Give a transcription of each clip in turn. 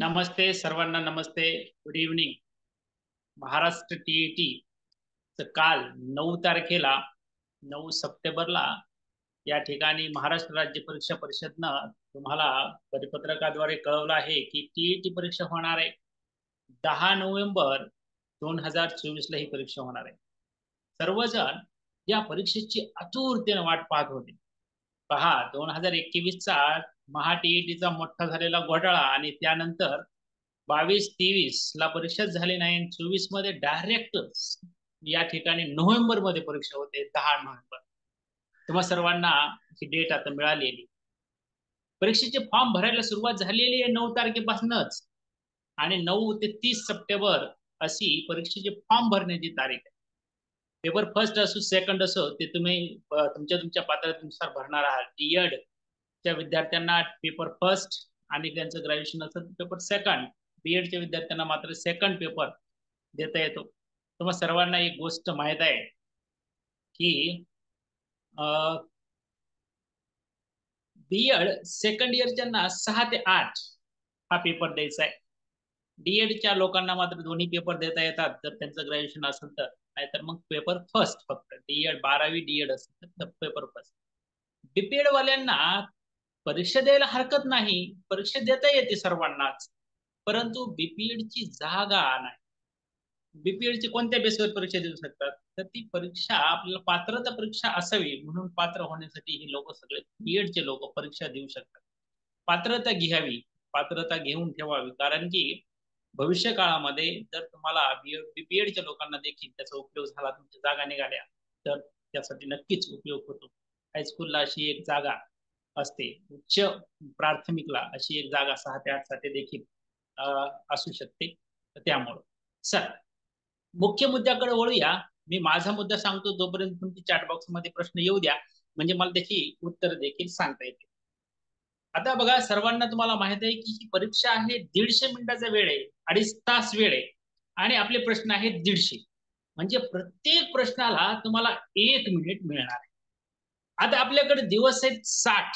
नमस्ते सर्वांना नमस्ते. Good evening Maharashtra T TET काल नऊ तारखेला नऊ सप्टेंबरला या ठिकाणी महाराष्ट्र राज्य परीक्षा परिषदनं तुम्हाला परिपत्रकाद्वारे कळवलं आहे की टीईटी परीक्षा होणार आहे. दहा नोव्हेंबर दोन हजार चोवीसला ही परीक्षा होणार आहे. सर्वजण या परीक्षेची आतुरतेने वाट पाहत होते. पहा दोन हजार एकवीसचा महा टीईटीचा मोठा झालेला घोटाळा आणि त्यानंतर बावीस तेवीस ला परीक्षा झाली नाही चोवीसमध्ये डायरेक्ट या ठिकाणी नोव्हेंबरमध्ये परीक्षा होते दहा नोव्हेंबर. तुम्हा सर्वांना ही डेट आता मिळालेली. परीक्षेचे फॉर्म भरायला सुरुवात झालेली आहे नऊ तारखेपासूनच. आणि नऊ ते तीस सप्टेंबर अशी परीक्षेचे फॉर्म भरण्याची तारीख आहे. पेपर फर्स्ट असो सेकंड असो ते तुम्ही तुमच्या तुमच्या पात्रतेनुसार भरणार आहात. डीएड च्या विद्यार्थ्यांना पेपर फर्स्ट आणि त्यांचं ग्रॅज्युएशन असेल पेपर सेकंड बीएडच्या विद्यार्थ्यांना मात्र सेकंड पेपर देता येतो. तुम्हाला सर्वांना एक गोष्ट माहीत आहे की बीएड सेकंड इयरच्यांना सहा ते आठ हा पेपर द्यायचा आहे. डीएडच्या लोकांना मात्र दोन्ही पेपर देता येतात. जर त्यांचं ग्रॅज्युएशन असेल तर. नाहीतर मग पेपर फर्स्ट फक्त. डी एड बारावी डीएड असेल तर. पेपर फर्स्ट बीपीएड वाल्यांना परीक्षा द्यायला हरकत नाही. परीक्षा देता येते सर्वांनाच. परंतु बीपीएड ची जागा नाही. बीपीएड ची कोणत्या बेसवर परीक्षा देऊ शकतात? तर ती परीक्षा आपल्याला पात्रता परीक्षा असावी म्हणून पात्र होण्यासाठी हे लोक सगळे बीएड चे लोक परीक्षा देऊ शकतात. पात्रता घ्यावी. पात्रता घेऊन ठेवावी. कारण की भविष्य काळामध्ये जर तुम्हाला बीपीएडच्या लोकांना देखील त्याचा उपयोग झाला तुमच्या जागा निघाल्या तर त्यासाठी नक्कीच उपयोग होतो. हायस्कूलला अशी एक जागा असते. उच्च प्राथमिकला अशी एक जागा सहा ते आठसाठी देखील असू शकते. त्यामुळं. सर मुख्य मुद्द्याकडे वळूया. मी माझा मुद्दा सांगतो जोपर्यंत तुमची चॅटबॉक्समध्ये प्रश्न येऊ द्या म्हणजे मला त्याची उत्तर देखील सांगता येते. आता बघा सर्वांना तुम्हाला माहीत आहे की ही परीक्षा आहे दीडशे मिनिटाचा वेळ आहे अडीच तास वेळ आहे. आणि आपले प्रश्न आहेत दीडशे. म्हणजे प्रत्येक प्रश्नाला तुम्हाला एक मिनिट मिळणार आहे. आता आपल्याकडे दिवस आहेत साठ.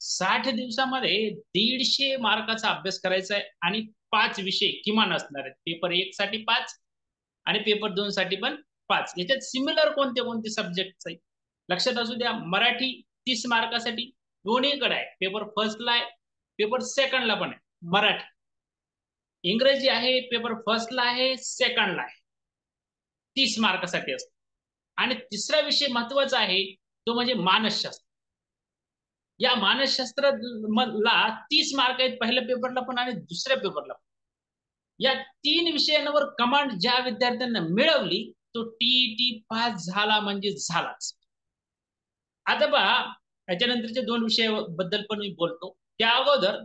साठ दिवसामध्ये दीडशे मार्काचा अभ्यास करायचा आहे आणि पाच विषय किमान असणार आहेत. पेपर एक साठी पाच आणि पेपर दोन साठी पण पाच. याच्यात सिमिलर कोणते कोणते सब्जेक्ट आहेत? लक्षात असू द्या मराठी तीस मार्कासाठी दोन्हीकडे आहे. पेपर फर्स्टला आहे पेपर सेकंडला पण आहे. मराठी. इंग्रजी आहे पेपर फर्स्टला आहे सेकंडला आहे. तीस मार्कासाठी असतो. आणि तिसरा विषय महत्त्वाचा आहे तो म्हणजे मानसशास्त्र. या मानसशास्त्राला तीस मार्क आहेत पहिल्या पेपरला पण आणि दुसऱ्या पेपरला पण. या तीन विषयांवर कमांड ज्या विद्यार्थ्यांना मिळवली तो टीईटी पास झाला म्हणजे झालाच. आता पहा याच्यानंतरच्या दोन विषयाबद्दल पण मी बोलतो. त्या अगोदर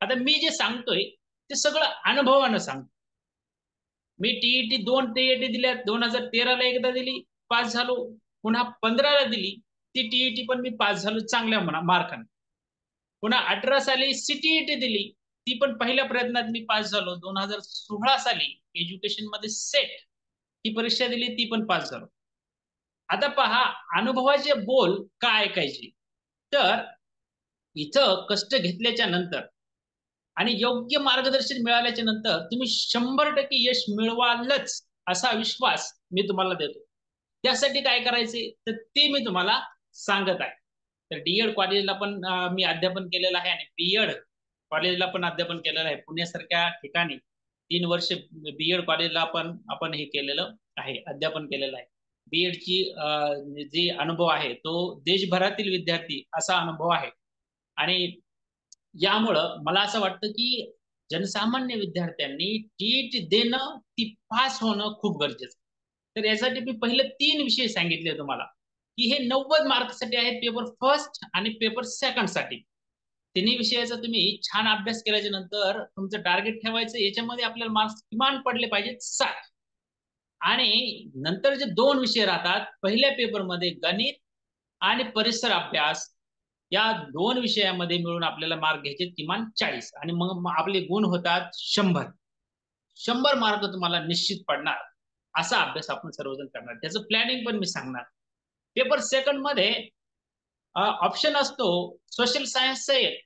आता मी जे सांगतोय ते सगळं अनुभवानं सांगतो. मी टीईटी दोन टीईटी दिल्या दोन हजार तेराला एकदा दिली पास झालो पुन्हा पंधराला दिली ती टीईटी पण मी पास झालो चांगल्या मार्काने. पुन्हा अठरा साली सीटीईटी दिली ती पण पहिल्या प्रयत्नात मी पास झालो. दोन हजार सोळा साली एज्युकेशनमध्ये सेट ही परीक्षा दिली ती पण पास झालो. आता पहा अनुभवाचे बोल का ऐकायचे? तर इथं कष्ट घेतल्याच्या नंतर आणि योग्य मार्गदर्शन मिळाल्याच्या नंतर तुम्ही शंभर टक्के यश मिळवालच असा विश्वास मी तुम्हाला देतो. त्यासाठी काय करायचे? तर ते मी तुम्हाला सांगत आहे. तर डीएड कॉलेजला पण मी अध्यापन केलेलं आहे आणि बीएड कॉलेजला पण अध्यापन केलेलं आहे. पुण्यासारख्या ठिकाणी तीन वर्ष बीएड कॉलेजला पण आपण हे केलेलं आहे अध्यापन केलेलं आहे. बीएडची जे अनुभव आहे तो देशभरातील विद्यार्थी असा अनुभव आहे. आणि यामुळं मला असं वाटतं की जनसामान्य विद्यार्थ्यांनी टीट देणं ती पास होणं खूप गरजेचं तर यासाठी मी पहिले तीन विषय सांगितले तुम्हाला. की हे नव्वद मार्कसाठी आहेत पेपर फर्स्ट आणि पेपर सेकंडसाठी. तिन्ही विषयाचा तुम्ही छान अभ्यास केल्याच्यानंतर तुमचं टार्गेट ठेवायचं याच्यामध्ये आपल्याला मार्क्स किमान पडले पाहिजेत साठ. आणि नंतर जे दोन विषय राहतात पहिल्या पेपरमध्ये गणित आणि परिसर अभ्यास या दोन विषयामध्ये मिळून आपल्याला मार्क घ्यायचे किमान चाळीस. आणि मग आपले गुण होतात शंभर. शंभर मार्क तुम्हाला निश्चित पडणार. असा अभ्यास आपण सर्वजण करणार. त्याचं प्लॅनिंग पण मी सांगणार. पेपर सेकंडमध्ये ऑप्शन असतो सोशल सायन्सचा एक.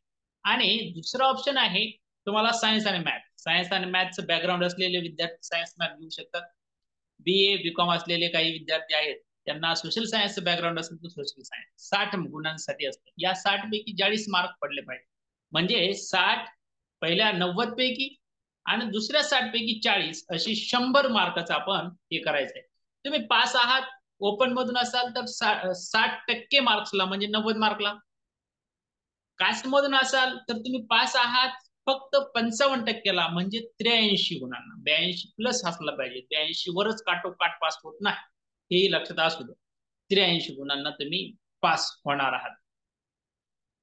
आणि दुसरा ऑप्शन आहे तुम्हाला सायन्स आणि मॅथ सायन्स आणि मॅथ्स बॅकग्राऊंड असलेले विद्यार्थी सायन्स मॅथ घेऊ शकतात. बी ए बी कॉम असलेले काही विद्यार्थी आहेत त्यांना सोशल सायन्सचं बॅकग्राऊंड असेल तर सोशल सायन्स साठ गुणांसाठी असतं. या साठ पैकी चाळीस मार्क पडले पाहिजे. म्हणजे साठ पहिल्या नव्वद पैकी आणि दुसऱ्या साठ पैकी चाळीस अशी शंभर मार्काचं आपण हे करायचंय. तुम्ही पास आहात ओपन मधून असाल तर साठ टक्के मार्क्सला म्हणजे नव्वद मार्कला. कास्ट मधून असाल तर तुम्ही पास आहात फक्त पंचावन्न टक्क्याला म्हणजे त्र्याऐंशी गुणांना. ब्याऐंशी प्लस असला पाहिजे. त्र्याऐंशी वरच काटोकाट पास होत नाही. हेही लक्षात असू द्या. त्र्याऐंशी गुणांना तुम्ही पास होणार आहात.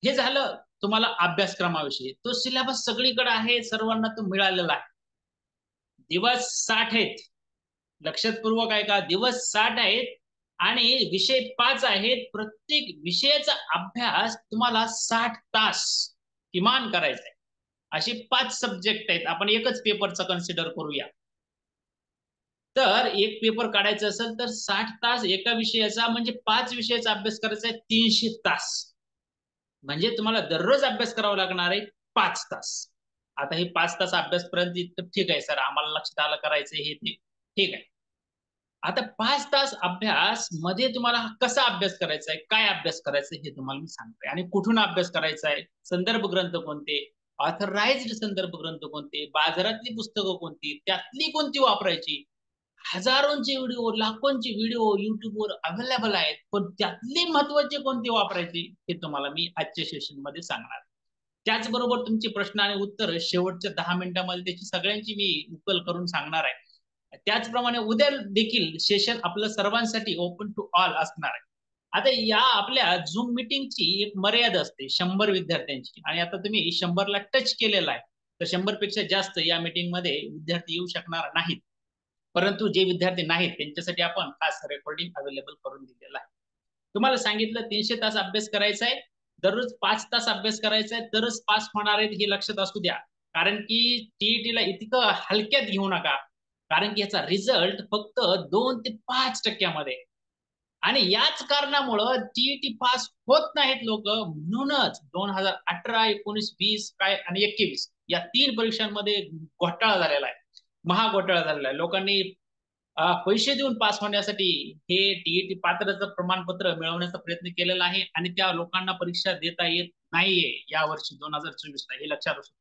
हे झालं तुम्हाला अभ्यासक्रमाविषयी. तो सिलेबस सगळीकडे आहे सर्वांना तो मिळालेला आहे. दिवस साठ आहेत. लक्षपूर्वक आहे का दिवस साठ आहेत आणि विषय पाच आहेत. प्रत्येक विषयाचा अभ्यास तुम्हाला साठ तास किमान करायचा आहे. असे पाच सब्जेक्ट आहेत. आपण एकच पेपरचा कन्सिडर करूया. तर एक पेपर काढायचा असेल तर साठ तास एका विषयाचा म्हणजे पाच विषयाचा अभ्यास करायचा आहे तीनशे तास. म्हणजे तुम्हाला दररोज अभ्यास करावा लागणार आहे पाच तास. आता हे पाच तास अभ्यासपर्यंत इतकं ठीक आहे सर. आम्हाला लक्षात आलं करायचं हे ते. ठीक आहे. आता पाच तास अभ्यास मध्ये तुम्हाला कसा अभ्यास करायचा आहे काय अभ्यास करायचा हे तुम्हाला मी सांगतोय. आणि कुठून अभ्यास करायचा आहे संदर्भ ग्रंथ कोणते ऑथराइज्ड संदर्भ ग्रंथ कोणते बाजारातली पुस्तकं कोणती त्यातली कोणती वापरायची हजारोंचे व्हिडिओ लाखोंचे व्हिडिओ युट्यूबवर अवेलेबल आहेत पण त्यातले महत्त्वाचे कोणते वापरायचे हे तुम्हाला मी आजच्या सेशनमध्ये सांगणार त्याचबरोबर तुमचे प्रश्न आणि उत्तर शेवटच्या दहा मिनिटांमध्ये त्याची सगळ्यांची मी उकल करून सांगणार आहे. त्याचप्रमाणे उद्या देखील सेशन आपलं सर्वांसाठी ओपन टू ऑल असणार आहे. आता या आपल्या झूम मिटिंगची एक मर्यादा असते शंभर विद्यार्थ्यांची. आणि आता तुम्ही शंभरला टच केलेला आहे तर शंभरपेक्षा जास्त या मीटिंगमध्ये विद्यार्थी येऊ शकणार नाहीत. परंतु जे विद्यार्थी नाहीत त्यांच्यासाठी आपण खास रेकॉर्डिंग अवेलेबल करून दिलेलं आहे. तुम्हाला सांगितलं तीनशे तास अभ्यास करायचा आहे. दररोज पाच तास अभ्यास करायचा आहे. तरच पास होणार आहेत हे लक्षात असू द्या. कारण की टीईटीला इतकं हलक्यात घेऊ नका. कारण की याचा रिझल्ट फक्त दोन ते पाच टक्क्यामध्ये. आणि याच कारणामुळं टीईटी पास होत नाहीत लोक म्हणूनच दोन हजार अठरा एकोणीस वीस काय आणि एकवीस या तीन परीक्षांमध्ये घोटाळा झालेला आहे. महाघोटाळा झालेला आहे. लोकांनी पैसे देऊन पास होण्यासाठी हे टीईटी पात्रचं प्रमाणपत्र मिळवण्याचा प्रयत्न केलेला आहे आणि त्या लोकांना परीक्षा देता येत नाहीये या वर्षी दोन हजार चोवीस ला हे लक्षात असू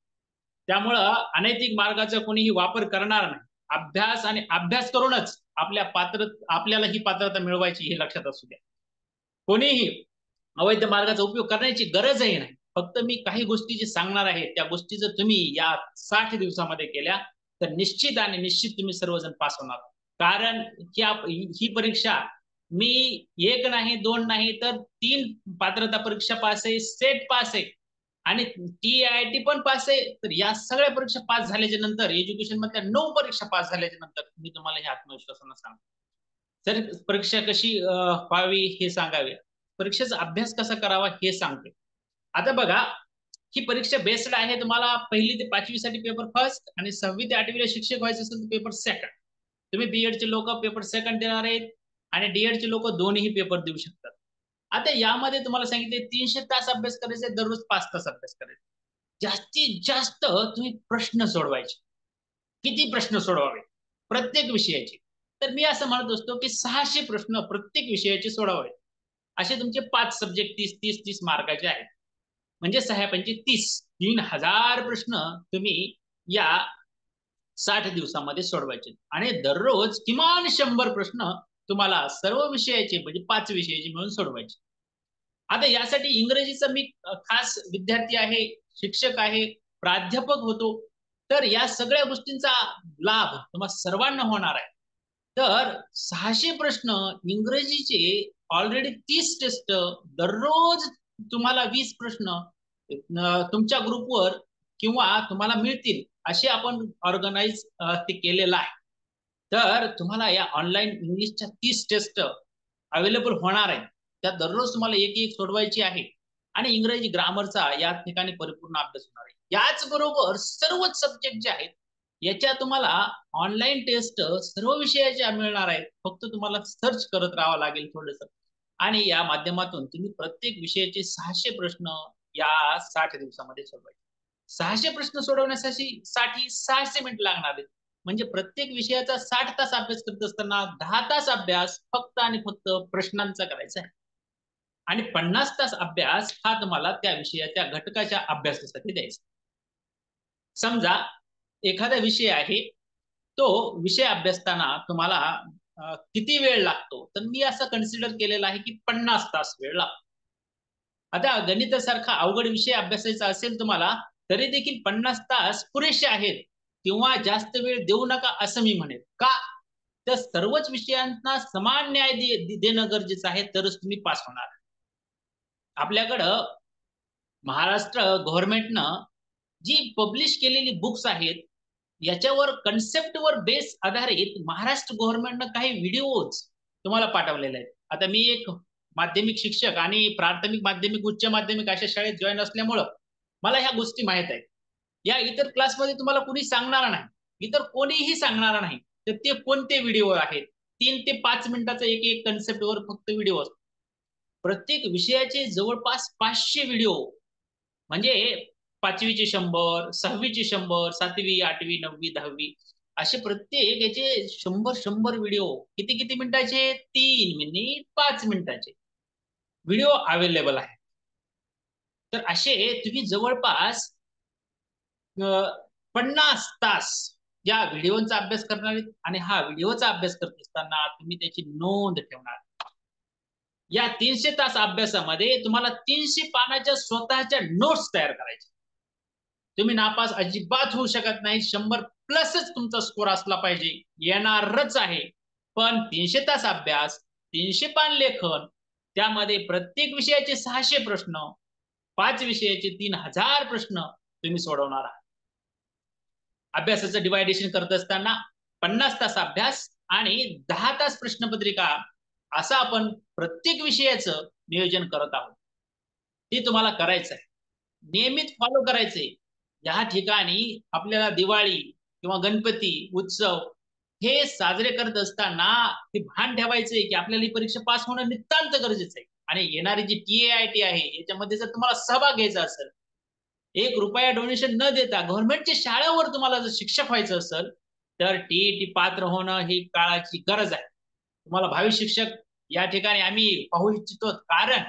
त्यामुळं अनैतिक मार्गाचा कोणीही वापर करणार नाही. अभ्यास आणि अभ्यास करूनच आपल्या पात्र आपल्याला ही पात्रता मिळवायची हे लक्षात असू द्या. कोणीही अवैध मार्गाचा उपयोग करण्याची गरजही नाही. फक्त मी काही गोष्टी जे सांगणार आहे त्या गोष्टी जर तुम्ही या साठ दिवसामध्ये केल्या तर निश्चित आणि निश्चित तुम्ही सर्वजण पास होणार. कारण ही परीक्षा मी एक नाही दोन नाही तर तीन पात्रता परीक्षा पास आहे सेट पास आहे. आणि टी आय टी पण पास आहे. तर या सगळ्या परीक्षा पास झाल्याच्यानंतर एज्युकेशन मधल्या नऊ परीक्षा पास झाल्याच्यानंतर मी तुम्हाला हे आत्मविश्वासानं सांगतो. तर परीक्षा कशी व्हावी हे सांगावे. परीक्षेचा अभ्यास कसा करावा हे सांगते. आता बघा ही परीक्षा बेस्ड आहे तुम्हाला पहिली ते पाचवी साठी पेपर फर्स्ट आणि सहावी ते आठवीला शिक्षक व्हायचं असेल तर पेपर सेकंड तुम्ही बीएडचे लोक पेपर सेकंड देणार आहेत आणि डीएडचे लोक दोन्ही पेपर देऊ शकतात. आता यामध्ये तुम्हाला सांगितले तीनशे तास अभ्यास करायचे दररोज पाच तास अभ्यास करायचे. जास्तीत जास्त तुम्ही प्रश्न सोडवायचे. किती प्रश्न सोडवावे? प्रत्येक विषयाचे. तर मी असं म्हणत असतो की सहाशे प्रश्न प्रत्येक विषयाचे सोडवावे. असे तुमचे पाच सब्जेक्ट तीस तीस तीस मार्काचे आहेत. म्हणजे साहेबांचे तीस तीन हजार प्रश्न तुम्ही या साठ दिवसामध्ये सोडवायचे. आणि दररोज किमान शंभर प्रश्न तुम्हाला सर्व विषयाचे म्हणजे पाच विषयाचे मिळून सोडवायचे. आता यासाठी इंग्रजीचा मी खास विद्यार्थी आहे शिक्षक आहे प्राध्यापक होतो. तर या सगळ्या गोष्टींचा लाभ तुम्हाला सर्वांना होणार आहे. तर सहाशे प्रश्न इंग्रजीचे ऑलरेडी तीस टेस्ट दररोज तुम्हाला वीस प्रश्न तुमच्या ग्रुपवर किंवा तुम्हाला मिळतील असे आपण ऑर्गनाईज ते केलेलं आहे. तर तुम्हाला या ऑनलाईन इंग्लिशच्या तीस टेस्ट अवेलेबल होणार आहेत. त्या दररोज तुम्हाला एक एक सोडवायची आहे. आणि इंग्रजी ग्रामरचा या ठिकाणी परिपूर्ण अभ्यास होणार आहे. याच बरोबर सर्वच सब्जेक्ट जे आहेत याच्या तुम्हाला ऑनलाईन टेस्ट सर्व विषयाच्या मिळणार आहेत. फक्त तुम्हाला सर्च करत राहावं लागेल थोडस. आणि या माध्यमातून तुम्ही प्रत्येक विषयाचे सहाशे प्रश्न या साठ दिवसामध्ये सोडवायचे. सहाशे प्रश्न सोडवण्यासाठी साठी सहाशे मिनिट लागणार आहेत. म्हणजे प्रत्येक विषयाचा साठ तास अभ्यास करत असताना दहा तास अभ्यास फक्त आणि फक्त प्रश्नांचा करायचा आहे. आणि पन्नास तास अभ्यास हा तुम्हाला त्या विषयाच्या घटकाच्या अभ्यासासाठी द्यायचा समजा एखादा विषय आहे तो विषय अभ्यासताना तुम्हाला किती वेळ लागतो? तर मी असं कन्सिडर केलेलं आहे की पन्नास तास वेळ लागतो. आता गणितासारखा अवघड विषय अभ्यासायचा असेल तुम्हाला तरी देखील पन्नास तास पुरेसे आहेत. किंवा जास्त वेळ देऊ नका असं मी म्हणेन. का? तर सर्वच विषयांना समान न्याय देणं गरजेचं आहे तरच तुम्ही पास होणार. आपल्याकडं महाराष्ट्र गव्हर्नमेंटनं जी पब्लिश केलेली बुक्स आहेत याच्यावर कन्सेप्टवर बेस आधारित महाराष्ट्र गव्हर्नमेंटनं काही व्हिडिओज तुम्हाला पाठवलेले आहेत. आता मी एक माध्यमिक शिक्षक आणि प्राथमिक माध्यमिक उच्च माध्यमिक अशा शाळेत जॉईन असल्यामुळं मला ह्या गोष्टी माहीत आहेत. या इतर क्लासमध्ये तुम्हाला कोणी सांगणार नाही. इतर कोणीही सांगणार नाही. तर ते कोणते व्हिडिओ आहेत? तीन ते पाच मिनिटाचा एक एक कन्सेप्टवर फक्त व्हिडिओ असतो. प्रत्येक विषयाचे जवळपास पाचशे व्हिडिओ म्हणजे पाचवीचे शंभर सहावीचे शंभर सातवी आठवी नववी दहावी असे प्रत्येक याचे शंभर शंभर व्हिडिओ किती किती मिनिटाचे? तीन मिनिट पाच मिनिटाचे. व्हिडिओ अवेलेबल आहे. तर असे तुम्ही जवळपास पन्नास तास या व्हिडिओचा अभ्यास करणार आहेत आणि हा व्हिडिओचा अभ्यास करत असताना तुम्ही त्याची नोंद ठेवणार या तीनशे तास अभ्यासामध्ये तुम्हाला तीनशे पानाच्या स्वतःच्या नोट्स तयार करायच्या तुम्ही नापास अजिबात होऊ शकत नाही. शंभर प्लसच तुमचा स्कोर असला पाहिजे. येणारच आहे. पण तीनशे तास अभ्यास तीनशे पान लेखन त्यामध्ये प्रत्येक विषयाचे सहाशे प्रश्न पाच विषयाचे तीन हजार प्रश्न तुम्ही सोडवणार आहात. अभ्यासाचं डिवायडेशन करत असताना पन्नास तास अभ्यास आणि दहा तास प्रश्नपत्रिका असं आपण प्रत्येक विषयाचं नियोजन करत आहोत. ते तुम्हाला करायचं आहे नियमित फॉलो करायचे या ठिकाणी आपल्याला दिवाळी किंवा गणपती उत्सव हे साजरे करत असताना हे भान ठेवायचे की आपल्याला ही परीक्षा पास होणं नितांत गरजेचं आहे आणि येणारी जी टी आय टी आहे याच्यामध्ये जर तुम्हाला सहभाग घ्यायचा असेल एक रुपया डोनेशन न देता गव्हर्नमेंटच्या शाळेवर तुम्हाला जर शिक्षक व्हायचं असेल तर टी पात्र होणं ही काळाची गरज आहे. तुम्हाला भावी शिक्षक या ठिकाणी आम्ही पाहू इच्छितो. कारण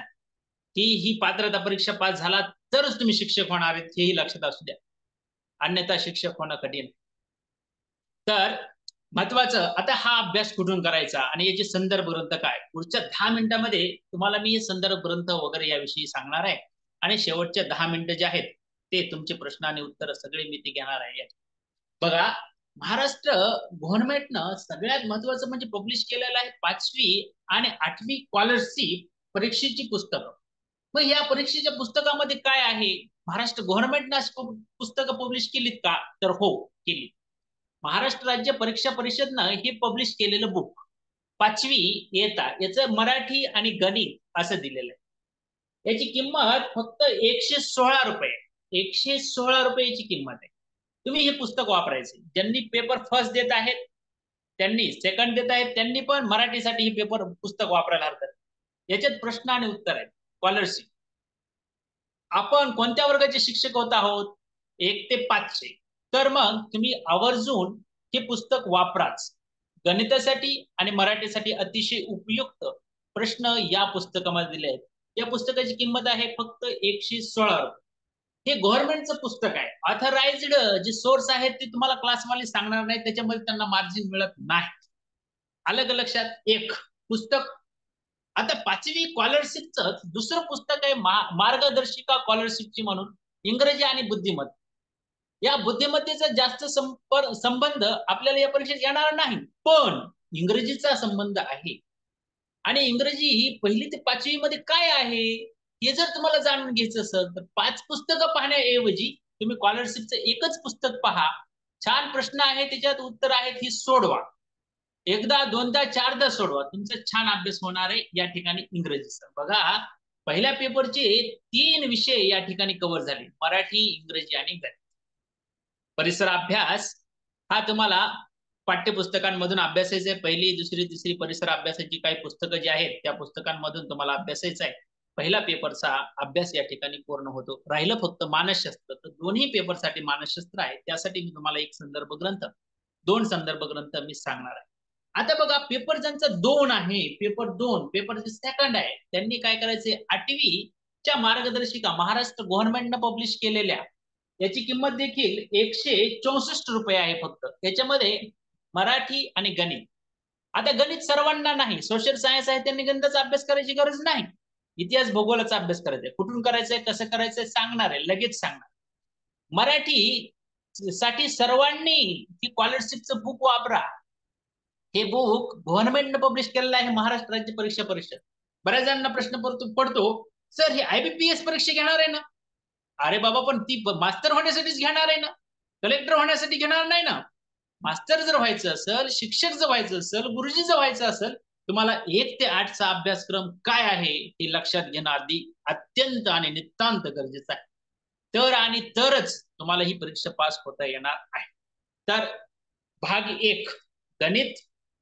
की ही पात्रता परीक्षा पास झाला तरच तुम्ही शिक्षक होणार आहेत हेही लक्षात असू द्या. अन्यथा शिक्षक होणं कठीण. तर महत्वाचं आता हा अभ्यास कुठून करायचा आणि याचे संदर्भ ग्रंथ काय? पुढच्या दहा मिनिटांमध्ये तुम्हाला मी हे संदर्भ ग्रंथ वगैरे याविषयी सांगणार आहे. आणि शेवटच्या दहा मिनिटं जे आहेत ते तुमचे प्रश्न आणि उत्तर सगळे मी ते घेणार आहे. बघा महाराष्ट्र गव्हर्नमेंटनं सगळ्यात महत्वाचं म्हणजे पब्लिश केलेलं आहे पाचवी आणि आठवी स्कॉलरशिप परीक्षेची पुस्तकं. मग या परीक्षेच्या पुस्तकामध्ये काय आहे? महाराष्ट्र गव्हर्नमेंटनं पुस्तकं पब्लिश केलीत का? तर हो केली. महाराष्ट्र राज्य परीक्षा परिषदनं हे पब्लिश केलेलं बुक पाचवी येता याचं मराठी आणि गणित असं दिलेलं आहे. याची किंमत फक्त एकशे सोळा रुपये. एकशे सोळा रुपयाची किंमत आहे. तुम्ही हे पुस्तक वापरायचे. ज्यांनी पेपर फर्स्ट देत आहेत त्यांनी सेकंड देत आहेत त्यांनी पण मराठीसाठी हे पेपर पुस्तक वापरायला हरकत याच्यात प्रश्न आणि उत्तर आहेत. स्कॉलरशिप आपण कोणत्या वर्गाचे शिक्षक होत आहोत? एक ते पाचशे. तर मग तुम्ही आवर्जून हे पुस्तक वापराच. गणितासाठी आणि मराठीसाठी अतिशय उपयुक्त प्रश्न या पुस्तकामध्ये दिले आहेत. या पुस्तकाची किंमत आहे फक्त एकशे सोळा रुपये. हे गव्हर्नमेंटचं पुस्तक आहे. ऑथराइज्ड जे सोर्स आहेत ते तुम्हाला क्लासवाले सांगणार नाही त्याच्यामध्ये त्यांना मार्जिन मिळत नाही अलग लक्षात? एक पुस्तक. आता पाचवी स्कॉलरशिपच दुसरं पुस्तक आहे मार्गदर्शिका स्कॉलरशिपची म्हणून इंग्रजी आणि बुद्धिमत या बुद्धिमत्तेचा जास्त संबंध आपल्याला या परीक्षेत येणार नाही. पण इंग्रजीचा संबंध आहे. आणि इंग्रजी ही पहिली ते पाचवी मध्ये काय आहे? हे जर तुम्हाला जाणून घ्यायचं असेल तर पाच पुस्तकं पाहण्याऐवजी तुम्ही स्कॉलरशिपचं एकच पुस्तक पहा. छान प्रश्न आहे त्याच्यात उत्तर आहेत ही सोडवा. एकदा दोनदा चारदा सोडवा. तुमचा छान अभ्यास होणार आहे या ठिकाणी इंग्रजीचा बघा पहिल्या पेपरचे तीन विषय या ठिकाणी कव्हर झाले. मराठी इंग्रजी आणि गणित. परिसर अभ्यास हा तुम्हाला पाठ्यपुस्तकांमधून अभ्यासायचा आहे. पहिली दुसरी तिसरी परिसर अभ्यासाची काही पुस्तकं जी आहेत त्या पुस्तकांमधून तुम्हाला अभ्यासायचं आहे. पहिला पेपरचा अभ्यास या ठिकाणी पूर्ण होतो. राहिलं फक्त मानसशास्त्र. तर दोन्ही पेपरसाठी मानसशास्त्र आहे. त्यासाठी मी तुम्हाला एक संदर्भ ग्रंथ दोन संदर्भ ग्रंथ मी सांगणार आहे. आता बघा पेपर ज्यांचा दोन आहे पेपर दोन पेपर जे सेकंड आहे त्यांनी काय करायचे? आठवीच्या मार्गदर्शिका महाराष्ट्र गव्हर्नमेंटनं पब्लिश केलेल्या याची किंमत देखील एकशे चौसष्ट रुपये आहे फक्त. याच्यामध्ये मराठी आणि गणित. आता गणित सर्वांना नाही. सोशल सायन्स आहे त्यांनी गणिताचा अभ्यास करायची गरज नाही. इतिहास भूगोलाचा अभ्यास करायचा आहे. कुठून करायचंय कसं करायचंय सांगणार आहे लगेच सांगणार मराठी साठी सर्वांनी ही स्कॉलरशिपचं बुक वापरा. हे बुक गव्हर्नमेंटनं पब्लिश केलेलं आहे महाराष्ट्र राज्य परीक्षा परिषद. बऱ्याच जणांना प्रश्न पडतो पडतो सर हे आयबीपीएस परीक्षा घेणार आहे ना? अरे बाबा पण ती मास्तर होण्यासाठीच घेणार आहे ना? कलेक्टर होण्यासाठी घेणार नाही ना? मास्तर जर व्हायचं असेल शिक्षक जर व्हायचं असेल गुरुजी जर व्हायचं असेल तुम्हाला एक ते आठचा अभ्यासक्रम काय आहे हे लक्षात घेणं आधी अत्यंत आणि नितांत गरजेचं आहे. तर आणि तरच तुम्हाला ही परीक्षा पास होता येणार आहे. तर भाग एक गणित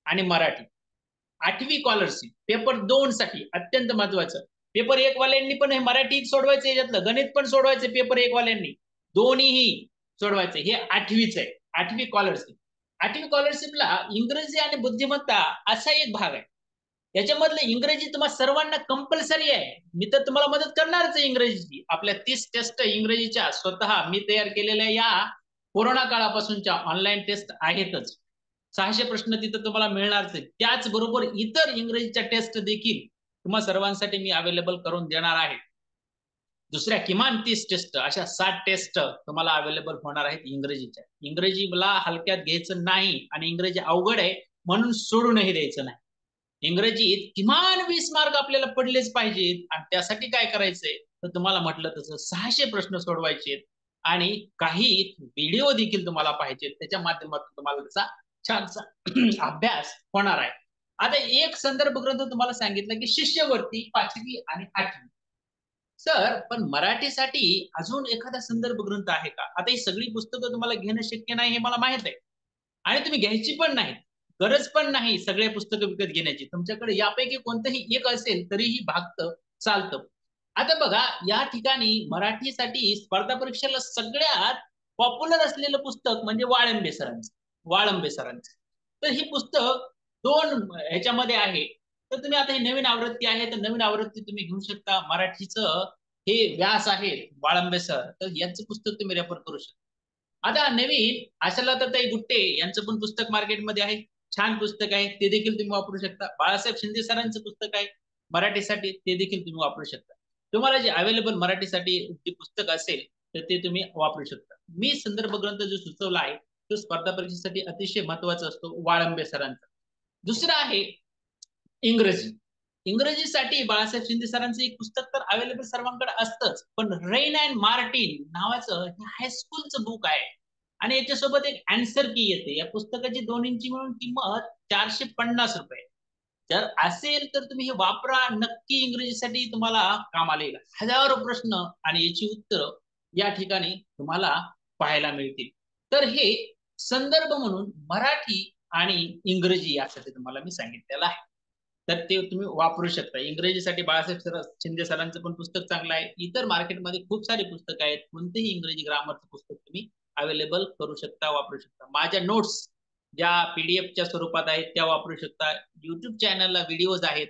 आणि मराठी. आठवी स्कॉलरशिप पेपर दोन साठी अत्यंत महत्वाचं पेपर एक वाल्यांनी पण हे मराठी सोडवायचं याच्यातलं गणित पण सोडवायचं पेपर एक वाल्यांनी दोन्हीही सोडवायचं हे आठवीच आहे. आठवी स्कॉलरशिप आठवी स्कॉलरशिपला इंग्रजी आणि बुद्धिमत्ता असा एक भाग आहे. याच्यामधलं इंग्रजी तुम्हाला सर्वांना कंपल्सरी आहे. मी तर तुम्हाला मदत करणारच आहे इंग्रजीची. आपल्या तीस टेस्ट इंग्रजीच्या स्वतः मी तयार केलेल्या या कोरोना काळापासूनच्या ऑनलाईन टेस्ट आहेतच. सहाशे प्रश्न तिथं तुम्हाला मिळणारच आहे त्याचबरोबर इतर इंग्रजीच्या टेस्ट देखील तुम्हा सर्वांसाठी मी अवेलेबल करून देणार आहे. दुसऱ्या किमान तीस टेस्ट अशा सात टेस्ट तुम्हाला अवेलेबल होणार आहेत इंग्रजीच्या. इंग्रजीला हलक्यात घ्यायचं नाही आणि इंग्रजी अवघड आहे म्हणून सोडूनही द्यायचं नाही. इंग्रजीत किमान वीस मार्क आपल्याला पडलेच पाहिजेत. आणि त्यासाठी काय करायचंय? तर तुम्हाला म्हटलं तसं सहाशे प्रश्न सोडवायचे आणि काही व्हिडिओ देखील तुम्हाला पाहिजेत त्याच्या माध्यमातून तुम्हाला त्याचा छानसा अभ्यास होणार आहे. आता एक संदर्भ ग्रंथ तुम्हाला सांगितलं की शिष्यवृत्ती पाचवी आणि आठवी. सर पण मराठीसाठी अजून एखादा संदर्भ ग्रंथ आहे का? आता ही सगळी पुस्तकं तुम्हाला घेणं शक्य नाही हे मला माहीत आहे. आणि तुम्ही घ्यायची पण नाहीत. गरज पण नाही सगळे पुस्तकं विकत घेण्याची. तुमच्याकडे यापैकी कोणतंही एक असेल तरीही भागतं चालतं. आता बघा या ठिकाणी मराठीसाठी स्पर्धा परीक्षेला सगळ्यात पॉप्युलर असलेलं पुस्तक म्हणजे वाळंबे सरांचं वाळंबे सरांचं. तर ही पुस्तक दोन ह्याच्यामध्ये आहे. तर तुम्ही आता ही नवीन आवृत्ती आहे तर नवीन आवृत्ती तुम्ही घेऊ शकता. मराठीचं हे व्यास आहे वाळंबे सर. तर यांचं पुस्तक तुम्ही रेफर करू शकता. आता नवीन आशाला गुट्टे यांचं पण पुस्तक मार्केटमध्ये आहे. छान पुस्तक आहे ते देखील तुम्ही वापरू शकता. बाळासाहेब शिंदे सरांचं पुस्तक आहे मराठीसाठी ते देखील तुम्ही वापरू शकता. तुम्हाला जे अवेलेबल मराठीसाठी जे पुस्तक असेल तर ते तुम्ही वापरू शकता. मी संदर्भ ग्रंथ जो सुचवला आहे तो स्पर्धा परीक्षेसाठी अतिशय महत्त्वाचा असतो वाळंबे सरांचा. दुसरा आहे इंग्रजी. इंग्रजीसाठी बाळासाहेब शिंदे सरांचं एक पुस्तक तर अवेलेबल सर्वांकडे असतंच पण रेन अँड मार्टिन नावाचं हे हायस्कूलचं बुक आहे. आणि याच्यासोबत एक अँसर की येते. या पुस्तकाची दोन्हींची मिळून किंमत चारशे पन्नास रुपये. जर असेल तर तुम्ही हे वापरा. नक्की इंग्रजीसाठी तुम्हाला कामाला येईल हजारो प्रश्न आणि याची उत्तर या ठिकाणी तुम्हाला पाहायला मिळतील. तर हे संदर्भ म्हणून मराठी आणि इंग्रजी यासाठी तुम्हाला मी सांगितलेलं आहे. तर ते तुम्ही वापरू शकता. इंग्रजीसाठी बाळासाहेब सर शिंदे सरांचं पण पुस्तक चांगलं आहे. इतर मार्केटमध्ये खूप सारे पुस्तकं आहेत. कोणतेही इंग्रजी ग्रामरचं पुस्तक तुम्ही अवेलेबल करू शकता वापरू शकता. माझ्या नोट्स ज्या पीडीएफच्या स्वरूपात आहेत त्या वापरू शकता. युट्यूब चॅनलला व्हिडिओज आहेत.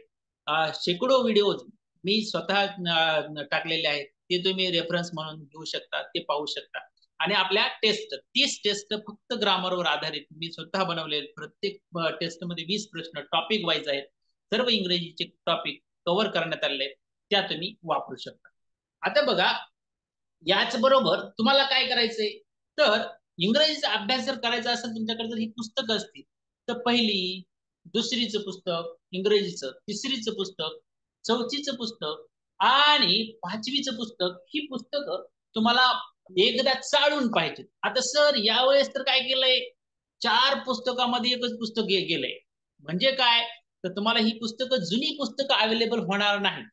शेकडो व्हिडिओज मी स्वतः टाकलेले आहेत. ते तुम्ही रेफरन्स म्हणून घेऊ शकता ते पाहू शकता. आणि आपल्या टेस्ट तीस टेस्ट फक्त ग्रामरवर आधारित. मी स्वतः बनवले प्रत्येक टेस्टमध्ये वीस प्रश्न टॉपिक वाईज आहेत. सर्व इंग्रजीचे टॉपिक कव्हर करण्यात आलेले आहेत. त्या तुम्ही वापरू शकता. आता बघा याच बरोबर तुम्हाला काय करायचंय? तर इंग्रजीचा अभ्यास जर करायचा असेल तुमच्याकडे जर ही पुस्तकं असतील. तर पहिली दुसरीचं पुस्तक इंग्रजीचं तिसरीचं पुस्तक चौथीचं पुस्तक आणि पाचवीचं पुस्तक ही पुस्तकं तुम्हाला एकदा चाळून पाहिजे आता सर यावेळेस तर काय केलंय? चार पुस्तकामध्ये एकच पुस्तक गेलंय. म्हणजे काय? तर तुम्हाला ही पुस्तकं जुनी पुस्तकं अवेलेबल होणार नाही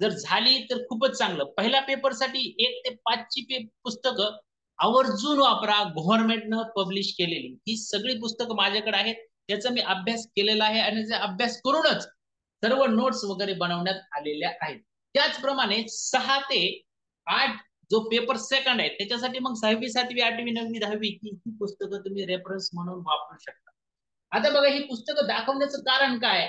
जर झाली तर खूपच चांगलं. पहिल्या पेपरसाठी एक ते पाचची पे पुस्तकं आवर्जून वापरा गव्हर्नमेंटनं पब्लिश केलेली. ही सगळी पुस्तकं माझ्याकडे आहेत. त्याचा मी अभ्यास केलेला आहे आणि अभ्यास करूनच सर्व नोट्स वगैरे बनवण्यात आलेल्या आहेत. त्याचप्रमाणे सहा ते आठ जो पेपर सेकंड आहे त्याच्यासाठी मग सहावी सातवी आठवी नववी दहावी ही पुस्तकं तुम्ही रेफरन्स म्हणून वापरू शकता. आता बघा ही पुस्तकं दाखवण्याचं कारण काय?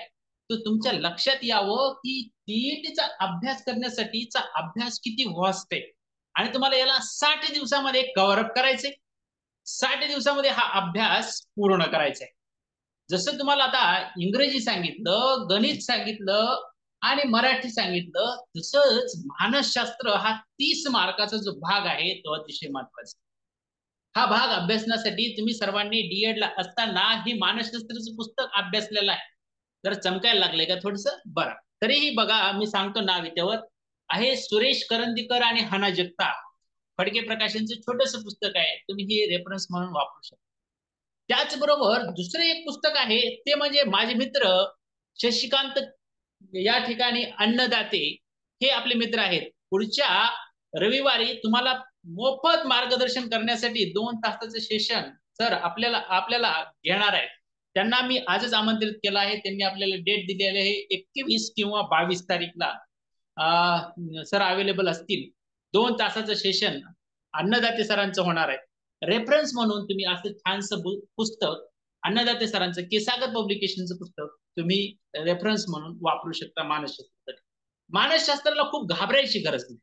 तर तुमच्या लक्षात यावं की टीईटीचा अभ्यास करण्यासाठीचा अभ्यास किती वास्ट आहे. आणि तुम्हाला याला साठ दिवसामध्ये कव्हरअप करायचे साठ दिवसामध्ये हा अभ्यास पूर्ण करायचा आहे जसं तुम्हाला आता इंग्रजी सांगितलं गणित सांगितलं आणि मराठी सांगितलं तसंच मानसशास्त्र हा तीस मार्काचा जो भाग आहे तो अतिशय महत्त्वाचा. हा भाग अभ्यासण्यासाठी तुम्ही सर्वांनी डीएड ला असताना हे मानसशास्त्राचं पुस्तक अभ्यासलेलं आहे. तर चमकायला लागले का थोडस? बरं. तरीही बघा मी सांगतो नाव इथेवर आहे सुरेश करंदीकर आणि हना जगताप. फडके प्रकाशनचं छोटस पुस्तक आहे. तुम्ही हे रेफरन्स म्हणून वापरू शकता. त्याचबरोबर दुसरं एक पुस्तक आहे ते म्हणजे माझे मित्र शशिकांत या ठिकाणी अन्नदाते हे आपले मित्र आहेत. पुढच्या रविवारी तुम्हाला मोफत मार्गदर्शन करण्यासाठी दोन तासाचं सेशन सर आपल्याला आपल्याला घेणार आहे त्यांना मी आजच आमंत्रित केलं आहे. त्यांनी आपल्याला डेट दिलेली आहे एकवीस किंवा बावीस तारीखला. सर अवेलेबल असतील. दोन तासाचं सेशन अन्नदाते सरांचं होणार आहे. रेफरन्स म्हणून तुम्ही असं छानसं पुस्तक अन्नदाते सरांचं केसागत पब्लिकेशनचं पुस्तक तुम्ही रेफरन्स म्हणून वापरू शकता मानसशास्त्र. मानसशास्त्राला खूप घाबरायची गरज नाही.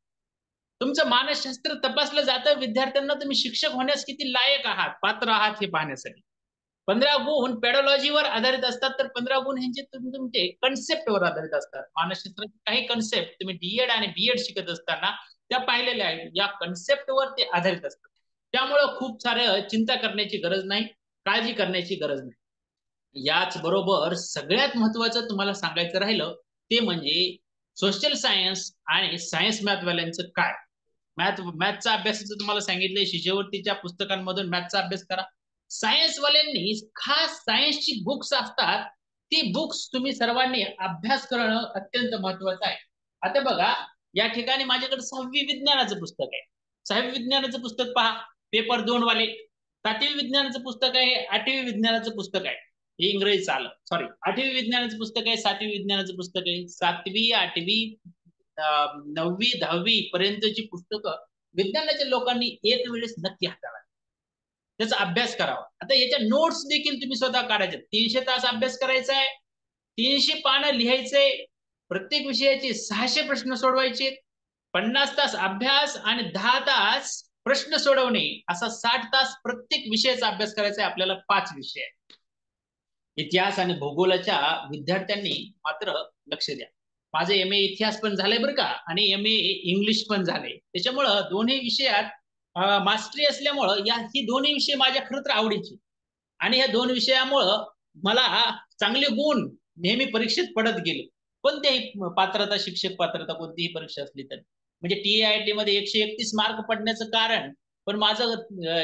तुमचं मानसशास्त्र तपासलं जातं विद्यार्थ्यांना तुम्ही शिक्षक होण्यास किती लायक आहात पात्र आहात हे पाहण्यासाठी. पंधरा गुण पॅडॉलॉजीवर आधारित असतात तर पंधरा गुण ह्यांचे तुमचे कन्सेप्टवर आधारित असतात. मानसशास्त्राचे काही कन्सेप्ट तुम्ही डीएड आणि बीएड शिकत असताना त्या पाहिलेल्या आहेत. या कन्सेप्टवर ते आधारित असतात. त्यामुळं खूप सारं चिंता करण्याची गरज नाही काळजी करण्याची गरज नाही. याच बरोबर सगळ्यात महत्वाचं तुम्हाला सांगायचं राहिलं ते म्हणजे सोशल सायन्स आणि सायन्स मॅथवाल्यांचं काय? मॅथ मॅथचा अभ्यासाचं तुम्हाला सांगितलंय. शिष्यवृत्तीच्या पुस्तकांमधून मॅथचा अभ्यास करा. सायन्सवाल्यांनी खास सायन्सची बुक्स असतात. ती बुक्स तुम्ही सर्वांनी अभ्यास करणं अत्यंत महत्वाचं आहे. आता बघा या ठिकाणी माझ्याकडे सहावी विज्ञानाचं पुस्तक आहे. सहावी विज्ञानाचं पुस्तक पहा. पेपर दोन वाले. सातवी विज्ञानाचं पुस्तक आहे आठवी विज्ञानाचं पुस्तक आहे. हे इंग्रजी आलं सॉरी आठवी विज्ञानाचं पुस्तक आहे सातवी विज्ञानाचं पुस्तक आहे. सातवी आठवी नववी दहावी पर्यंतची पुस्तकं विज्ञानाच्या लोकांनी एक वेळेस नक्की हाताळावी. त्याचा अभ्यास करावा. आता याच्या नोट्स देखील तुम्ही स्वतः काढायचे. तीनशे तास अभ्यास करायचा आहे. तीनशे पानं लिहायचे. प्रत्येक विषयाचे सहाशे प्रश्न सोडवायचे. पन्नास तास अभ्यास आणि दहा तास प्रश्न सोडवणे असा साठ तास प्रत्येक विषयाचा अभ्यास करायचा आहे आपल्याला पाच विषय. इतिहास आणि भूगोलाच्या विद्यार्थ्यांनी मात्र लक्ष द्या. माझं एम ए इतिहास पण झालंय बरं का? आणि एम ए इंग्लिश पण झाले त्याच्यामुळं दोन्ही विषयात मास्टरी असल्यामुळं या ही दोन्ही विषय माझ्या खरं तर आवडीची. आणि या दोन विषयामुळं मला चांगले गुण नेहमी परीक्षेत पडत गेले. कोणत्याही पात्रता शिक्षक पात्रता कोणतीही परीक्षा असली तरी. म्हणजे टी आय टी मध्ये एकशे एकतीस मार्क पडण्याचं कारण पण माझं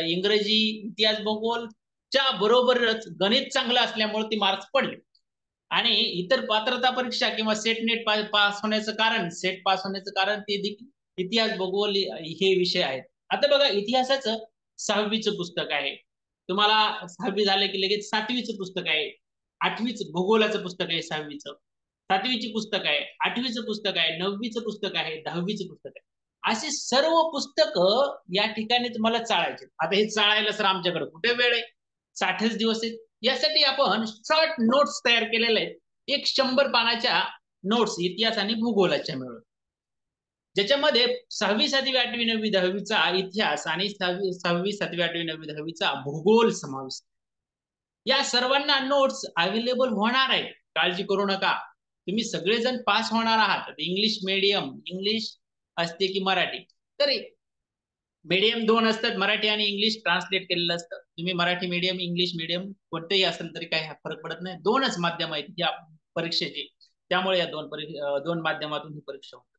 इंग्रजी इतिहास भूगोलच्या बरोबरच गणित चांगलं असल्यामुळे ती मार्क्स पडले. आणि इतर पात्रता परीक्षा किंवा सेट नेट पास होण्याचं कारण सेट पास होण्याचं कारण ते देखील इतिहास भूगोल हे विषय आहेत. आता बघा इतिहासाचं सहावीचं पुस्तक आहे. तुम्हाला सहावी झालं की लगेच सातवीचं पुस्तक आहे. आठवीच भूगोलाचं पुस्तक आहे सहावीचं. सातवीची पुस्तक आहे आठवीचं पुस्तक आहे नववीचं पुस्तक आहे दहावीचं पुस्तक आहे. अशी सर्व पुस्तकं या ठिकाणी तुम्हाला चाळायचे आता हे चाळायला सर आमच्याकडे कुठे वेळ आहे? साठच दिवस आहेत. यासाठी आपण शॉर्ट नोट्स तयार केलेले आहेत. एक शंभर पानाच्या नोट्स इतिहास आणि भूगोलाच्या मिळून. ज्याच्यामध्ये सहावी सातवी आठवी नववी दहावीचा इतिहास आणि सहावी सहावी सातवी आठवी नववी दहावीचा भूगोल समावेश या सर्वांना नोट्स अवेलेबल होणार आहेत काळजी करू नका. तुम्ही सगळेजण पास होणार आहात. इंग्लिश मीडियम इंग्लिश असते की मराठी? तरी मीडियम दोन असतात. मराठी आणि इंग्लिश ट्रान्सलेट केलेलं असतं. तुम्ही मराठी मीडियम इंग्लिश मीडियम कोणतेही असेल तरी काही फरक पडत नाही. दोनच माध्यम आहेत या परीक्षेची. त्यामुळे या दोन परीक्षा दोन माध्यमातून ही परीक्षा होते.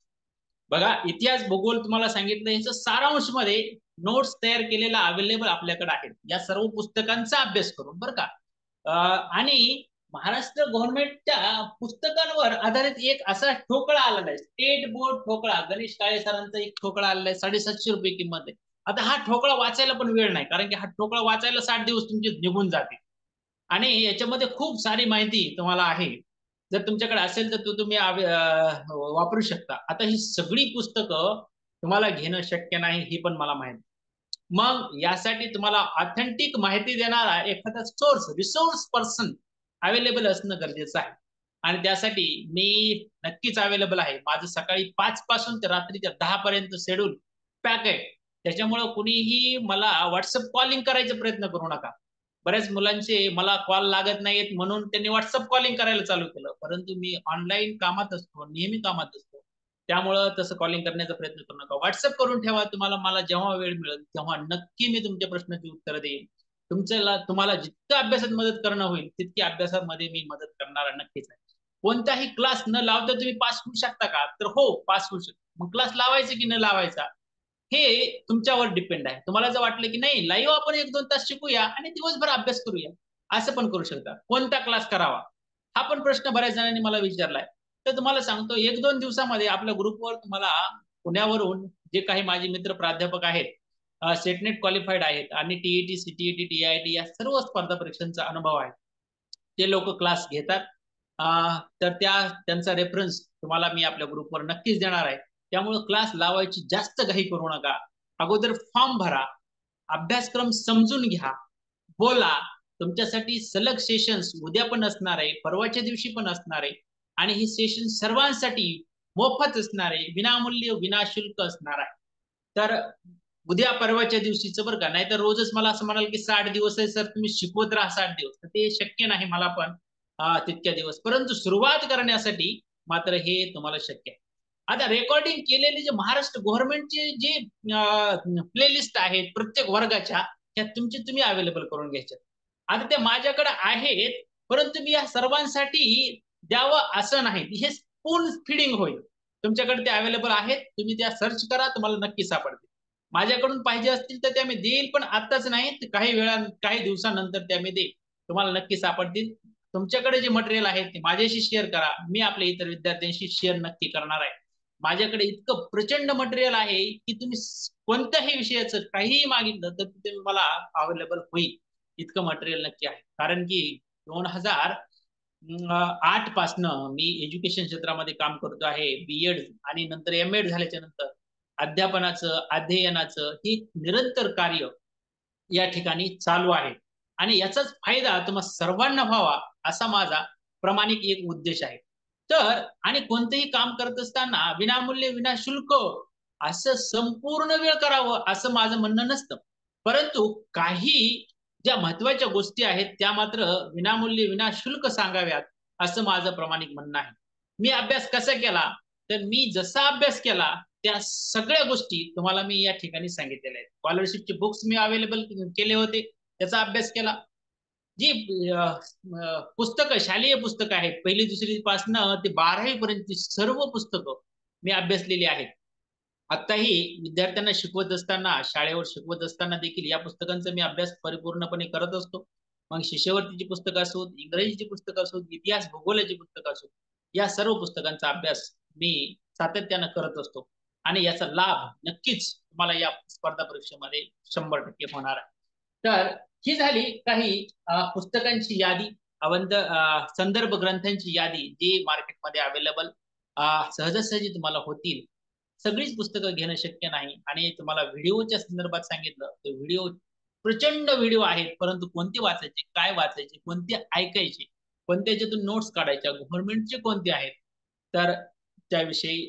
बघा इतिहास भूगोल तुम्हाला सांगितलं याचं सारांशमध्ये नोट्स तयार केलेला अवेलेबल आपल्याकडे आहेत. या सर्व पुस्तकांचा अभ्यास करून बरं का? आणि महाराष्ट्र गव्हर्नमेंटच्या पुस्तकांवर आधारित एक असा ठोकळा आलेला आहे. स्टेट बोर्ड ठोकळा गणेश काळे सरांचा एक ठोकळा आलेला आहे साडेसातशे रुपये किंमत आहे. आता हा ठोकळा वाचायला पण वेळ नाही कारण की हा ठोकळा वाचायला साठ दिवस तुमचे निघून जाते. आणि याच्यामध्ये खूप सारी माहिती तुम्हाला आहे. जर तुमच्याकडे असेल तर तुम्ही वापरू शकता. आता ही सगळी पुस्तकं तुम्हाला घेणं शक्य नाही ही पण मला माहिती मग यासाठी तुम्हाला ऑथेंटिक माहिती देणारा एखादा सोर्स रिसोर्स पर्सन अवेलेबल असणं गरजेचं आहे. आणि त्यासाठी मी नक्कीच अवेलेबल आहे. माझं सकाळी पाच पासून ते रात्रीच्या दहा पर्यंत शेड्यूल पॅक आहे त्याच्यामुळं कुणीही मला व्हॉट्सअप कॉलिंग करायचा प्रयत्न करू नका. बऱ्याच मुलांचे मला कॉल लागत नाहीत म्हणून त्यांनी व्हॉट्सअप कॉलिंग करायला चालू केलं. परंतु मी ऑनलाईन कामात असतो नेहमी कामात असतो. त्यामुळं तसं कॉलिंग करण्याचा प्रयत्न करू नका. व्हॉट्सअप करून ठेवा तुम्हाला मला जेव्हा वेळ मिळेल तेव्हा नक्की मी तुमच्या प्रश्नाची उत्तर देईन. तुमच्याला तुम्हाला जितकं अभ्यासात मदत करणं होईल तितकी अभ्यासामध्ये मी मदत करणारा नक्कीच आहे. कोणताही क्लास न लावता तुम्ही पास होऊ शकता का? तर हो पास होऊ शकता. मग क्लास लावायचा की न लावायचा? हे तुमच्यावर डिपेंड आहे. तुम्हाला जर वाटलं की नाही लाईव्ह आपण एक दोन तास शिकूया आणि दिवसभर अभ्यास करूया असं पण करू शकता. कोणता क्लास करावा? हा पण प्रश्न बऱ्याच जणांनी मला विचारलाय. तर तुम्हाला सांगतो एक दोन दिवसामध्ये आपल्या ग्रुपवर तुम्हाला पुण्यावरून जे काही माझे मित्र प्राध्यापक आहेत सेटनेट क्वालिफाईड आहेत आणि टीईटी सीटीईटी टीआयटी या सर्व स्पर्धा परीक्षांचा अनुभव आहे. ते लोक क्लास घेतात. तर त्या त्यांचा रेफरन्स तुम्हाला मी आपल्या ग्रुपवर नक्कीच देणार आहे. त्यामुळे क्लास लावायची जास्त घाई करू नका. अगोदर फॉर्म भरा अभ्यासक्रम समजून घ्या बोला तुमच्यासाठी सलग सेशन्स उद्या पण असणार आहे परवाच्या दिवशी पण असणार आहे आणि हे सेशन सर्वांसाठी मोफत असणार आहे विनामूल्य विनाशुल्क असणार आहे. तर उद्या परवाच्या दिवशीच बरं का नाहीतर रोजच मला असं म्हणाल की साठ दिवस आहे सर तुम्ही शिकवत राहा साठ दिवस. तर ते शक्य नाही मला पण तितक्या दिवस. परंतु सुरुवात करण्यासाठी मात्र हे तुम्हाला शक्य आहे. आता रेकॉर्डिंग केलेले जे महाराष्ट्र गव्हर्नमेंटचे जे प्लेलिस्ट आहेत प्रत्येक वर्गाच्या त्या तुमचे तुम्ही अवेलेबल करून घ्यायच्या आता ते माझ्याकडे आहेत परंतु मी या सर्वांसाठी द्यावं असं नाही. हे पूर्ण फिडिंग होईल. तुमच्याकडे ते अवेलेबल आहेत तुम्ही त्या सर्च करा तुम्हाला नक्की सापडतील. माझ्याकडून पाहिजे असतील तर त्या मी देईल पण आताच नाही काही वेळा काही दिवसानंतर त्या मी देईल. तुम्हाला नक्की सापडतील. तुमच्याकडे जे मटेरियल आहे ते माझ्याशी शेअर करा. मी आपल्या इतर विद्यार्थ्यांशी शेअर नक्की करणार आहे. माझ्याकडे इतकं प्रचंड मटेरियल आहे की तुम्ही कोणत्याही विषयाचं काहीही मागितलं तर ते मला अवेलेबल होईल. इतकं मटेरियल नक्की आहे. कारण की दोन हजार आठ पासनं मी एज्युकेशन क्षेत्रामध्ये काम करतो आहे बी एड आणि नंतर एम एड झाल्याच्यानंतर अध्यापनाचं अध्ययनाचं हे निरंतर कार्य या ठिकाणी चालू आहे. आणि याचाच फायदा तुम्हाला सर्वांना व्हावा असा माझा प्रामाणिक एक उद्देश आहे. तर आणि कोणतंही काम करत असताना विनामूल्य विनाशुल्क असं संपूर्ण वेळ करावं असं माझं म्हणणं नसतं. परंतु काही ज्या महत्त्वाच्या गोष्टी आहेत त्या मात्र विनामूल्य विनाशुल्क सांगाव्यात असं माझं प्रामाणिक म्हणणं आहे. मी अभ्यास कसा केला? तर मी जसा अभ्यास केला त्या सगळ्या गोष्टी तुम्हाला मी या ठिकाणी सांगितलेल्या आहेत. स्कॉलरशिपचे बुक्स मी अवेलेबल केले होते त्याचा अभ्यास केला. जी पुस्तकं शालेय पुस्तकं आहेत. पहिली दुसरी पासनं ते बारावी पर्यंत सर्व पुस्तकं मी अभ्यासलेली आहेत. आताही विद्यार्थ्यांना शिकवत असताना शाळेवर शिकवत असताना देखील या पुस्तकांचा मी अभ्यास परिपूर्णपणे करत असतो. मग शिष्यवृत्तीची पुस्तकं असोत इंग्रजीची पुस्तकं असोत इतिहास भूगोलाची पुस्तकं असोत या सर्व पुस्तकांचा अभ्यास मी सातत्यानं करत असतो. आणि याचा लाभ नक्कीच तुम्हाला या स्पर्धा परीक्षेमध्ये शंभर टक्के होणार आहे. तर ही झाली काही पुस्तकांची यादी अवंत संदर्भ ग्रंथांची यादी जी मार्केटमध्ये अवेलेबल सहजासहजी तुम्हाला होतील. सगळीच पुस्तकं घेणं शक्य नाही. आणि तुम्हाला व्हिडिओच्या संदर्भात सांगितलं तर व्हिडिओ प्रचंड व्हिडिओ आहेत. परंतु कोणते वाचायचे काय वाचायचे कोणते ऐकायचे कोणत्या याच्यातून नोट्स काढायच्या गव्हर्नमेंटचे कोणते आहेत? तर त्याविषयी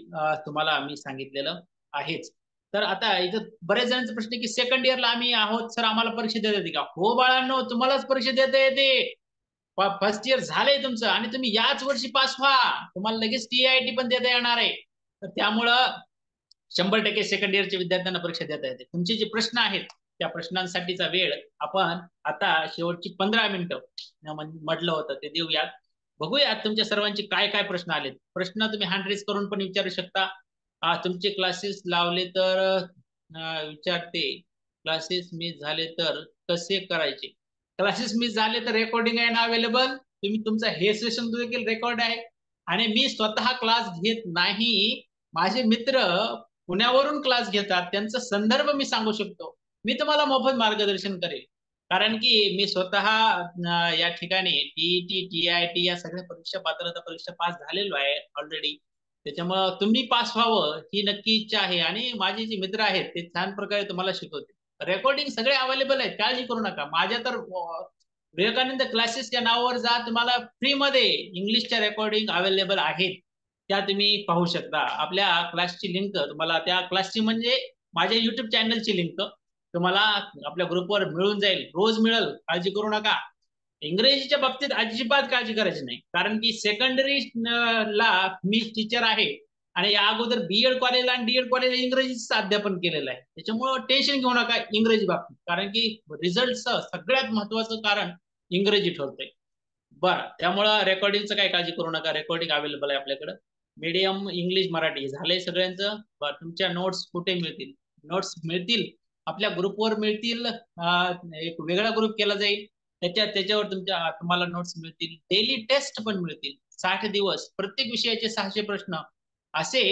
तुम्हाला आम्ही सांगितलेलं आहेच. तर आता इथं बऱ्याच जणांचा प्रश्न की सेकंड इयरला आम्ही आहोत सर आम्हाला परीक्षा देता येते का? हो बाळांनो तुम्हालाच परीक्षा देता येते. फर्स्ट इयर झालंय तुमचं आणि तुम्ही याच वर्षी पास व्हा. तुम्हाला लगेच टीआयटी पण देता येणार आहे. तर त्यामुळं शंभर टक्के सेकंड इयरच्या विद्यार्थ्यांना परीक्षा देता येते. तुमचे जे प्रश्न आहेत त्या प्रश्नांसाठीचा वेळ आपण आता शेवटची पंधरा मिनिटं म्हटलं होतं ते देऊयात. बघूयात तुमच्या सर्वांचे काय काय प्रश्न आलेत. प्रश्न तुम्ही हँड रेस करून पण विचारू शकता. हा तुमचे क्लासेस लावले तर विचारते. क्लासेस मिस झाले तर कसे करायचे? क्लासेस मिस झाले तर रेकॉर्डिंग आहे ना अवेलेबल तुम्ही तुमचा हे सेशन देखील रेकॉर्ड आहे. आणि मी स्वतः क्लास घेत नाही. माझे मित्र पुण्यावरून क्लास घेतात. त्यांचा संदर्भ मी सांगू शकतो. मी तुम्हाला मोफत मार्गदर्शन करेल. कारण की मी स्वतः या ठिकाणी टीईटी टी आय टी या सगळ्या परीक्षा पात्रता परीक्षा पास झालेलो आहे ऑलरेडी त्याच्यामुळं तुम्ही पास व्हावं ही नक्की इच्छा आहे. आणि माझे जे मित्र आहेत ते छान प्रकारे तुम्हाला शिकवते रेकॉर्डिंग सगळे अवेलेबल आहेत. काळजी करू नका. माझ्या तर विवेकानंद क्लासेसच्या नावावर जा तुम्हाला फ्रीमध्ये इंग्लिशच्या रेकॉर्डिंग अवेलेबल आहेत. त्या तुम्ही पाहू शकता. आपल्या क्लासची लिंक तुम्हाला त्या क्लासची म्हणजे माझ्या युट्यूब चॅनलची लिंक तुम्हाला आपल्या ग्रुपवर मिळून जाईल. रोज मिळेल. काळजी करू नका. इंग्रजीच्या बाबतीत अजिबात काळजी करायची नाही. कारण की सेकंडरी ला मी टीचर आहे आणि या अगोदर बीएड कॉलेजला आणि डीएड कॉलेजला इंग्रजीचं अध्यापन केलेलं आहे. त्याच्यामुळं टेन्शन घेऊ नका इंग्रजी बाबतीत. कारण की रिझल्टचं सगळ्यात महत्वाचं कारण इंग्रजी ठरतंय. बरं त्यामुळं रेकॉर्डिंगचं काही काळजी करू नका. रेकॉर्डिंग अवेलेबल आहे आपल्याकडं. मीडियम इंग्लिश मराठी झालंय सगळ्यांचं. बरं तुमच्या नोट्स कुठे मिळतील? नोट्स मिळतील? आपल्या ग्रुपवर मिळतील. एक वेगळा ग्रुप केला जाईल. त्याच्या त्याच्यावर तुमच्या तुम्हाला नोट्स मिळतील. डेली टेस्ट पण मिळतील. साठ दिवस. प्रत्येक विषयाचे सहाशे प्रश्न. असे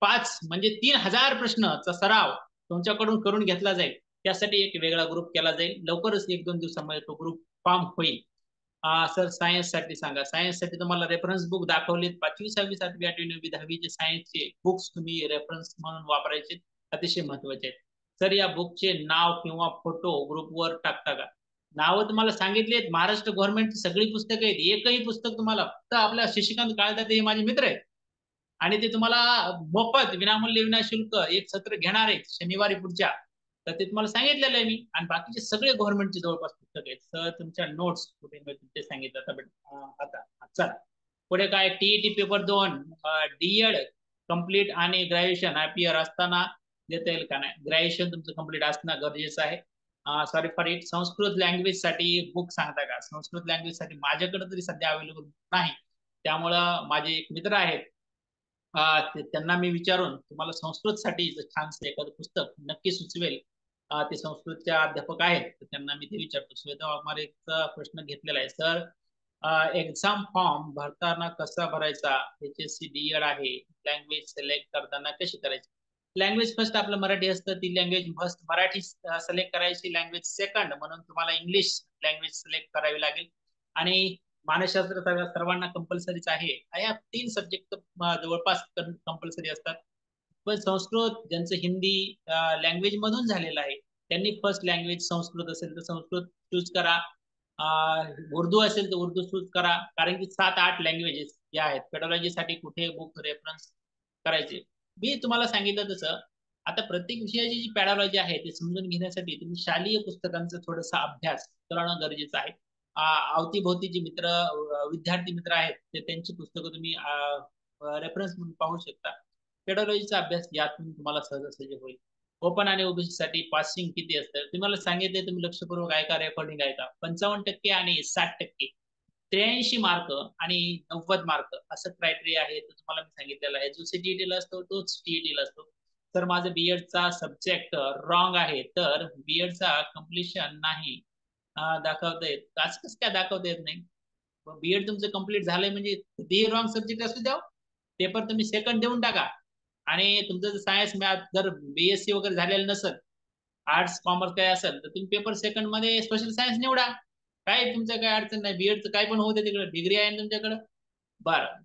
पाच म्हणजे तीन हजार प्रश्नचा सराव तुमच्याकडून करून घेतला जाईल. त्यासाठी एक वेगळा ग्रुप केला जाईल. लवकरच एक दोन दिवसामध्ये तो ग्रुप फॉर्म होईल. सर सायन्ससाठी सांगा. सायन्ससाठी तुम्हाला रेफरन्स बुक दाखवलेत. पाचवी सहावी सातवी आठवी नववी दहावीचे सायन्सचे बुक्स तुम्ही रेफरन्स म्हणून वापरायचे अतिशय महत्त्वाचे आहेत. सर या बुकचे नाव किंवा फोटो ग्रुपवर टाकता का? नावं तुम्हाला सांगितली आहेत. महाराष्ट्र गव्हर्नमेंटची सगळी पुस्तकं आहेत. एकही पुस्तक तुम्हाला फक्त आपल्या शशिकांत काळदाते हे माझे मित्र आहेत. आणि ते तुम्हाला मोफत विनामूल्य विनाशुल्क एक सत्र घेणार आहेत शनिवारी पुढच्या. तर ते तुम्हाला सांगितलेलं आहे मी. आणि बाकीचे सगळे गव्हर्नमेंटचे जवळपास पुस्तक आहेत. सर तुमच्या नोट्स कुठे तुमचे ते सांगितलं आता चला. पुढे काय? टीईटी पेपर दोन. डीएड कंप्लीट आणि ग्रॅज्युएशन आयपीआर असताना देता येईल का नाही? ग्रॅज्युएशन तुमचं कंप्लीट असणं गरजेचं आहे. सॉरी फॉर इट संस्कृत लँग्वेजसाठी बुक सांगता का? संस्कृत लँग्वेजसाठी माझ्याकडे तरी सध्या अवेलेबल नाही. त्यामुळं माझे एक मित्र आहेत. त्यांना मी विचारून तुम्हाला संस्कृत साठी छानसं एखादं पुस्तक नक्की सुचवेल ते संस्कृतच्या अध्यापक आहेत तर त्यांना मी ते विचारतो. श्वेता वाघमारेचा प्रश्न घेतलेला आहे. सर एक्झाम फॉर्म भरताना कसा भरायचा? H S C D Ed आहे. लँग्वेज सिलेक्ट करताना कशी करायची? लँग्वेज फर्स्ट आपलं मराठी असतं ती लँग्वेज फर्स्ट मराठी सिलेक्ट करायची लँग्वेज सेकंड म्हणून तुम्हाला इंग्लिश लँग्वेज सिलेक्ट करावी लागेल. आणि मानसशास्त्र सर्वांना कंपल्सरीच आहे. या तीन सब्जेक्ट जवळपास कंपल्सरी असतात. पण संस्कृत ज्यांचं हिंदी लँग्वेज मधून झालेलं आहे त्यांनी फर्स्ट लँग्वेज संस्कृत असेल तर संस्कृत चूज करा. उर्दू असेल तर उर्दू चूज करा. कारण की सात आठ लँग्वेजेस या आहेत. पेडॉलॉजीसाठी कुठे बुक रेफरन्स करायचे? मी तुम्हाला सांगितलं तसं आता प्रत्येक विषयाची जी पॅडॉलॉजी आहे ते समजून घेण्यासाठी तुम्ही शालेय पुस्तकांचा थोडासा अभ्यास करणं गरजेचं आहे. अवतीभोवती जे मित्र विद्यार्थी मित्र आहेत ते त्यांची पुस्तकं तुम्ही रेफरन्स म्हणून पाहू शकता. पेडॉलॉजीचा अभ्यास यातून तुम्हाला सहजासहजी होईल. ओपन आणि ओबीसी साठी पासिंग किती असतं तुम्हाला सांगितले तुम्ही लक्षपूर्वक ऐका रेकॉर्डिंग ऐका. पंचावन्न टक्के आणि साठ टक्के. त्र्याऐंशी मार्क आणि नव्वद मार्क असं क्रायटेरिया आहे तो तुम्हाला मी सांगितलेला आहे. जो सीटीईटीला असतो तोच टीईटीला असतो. तर माझं बीएडचा सब्जेक्ट रॉंग आहे तर बीएडचा कम्प्लिशन नाही. दाखवता येत. आज कसं काय दाखवता येत नाही? बीएड तुमचं कंप्लीट झालंय म्हणजे ते रॉंग सब्जेक्ट असू द्या हो. पेपर तुम्ही सेकंड देऊन टाका. आणि तुमचं जर सायन्स मॅथ जर बीएससी वगैरे झालेलं नसेल आर्ट्स कॉमर्स काय असेल तर तुम्ही पेपर सेकंडमध्ये स्पेशल सायन्स निवडा. काय तुमचं काय अडचण नाही? बीएडचं काय पण होते तिकडे. डिग्री आहे तुमच्याकडे? बरं.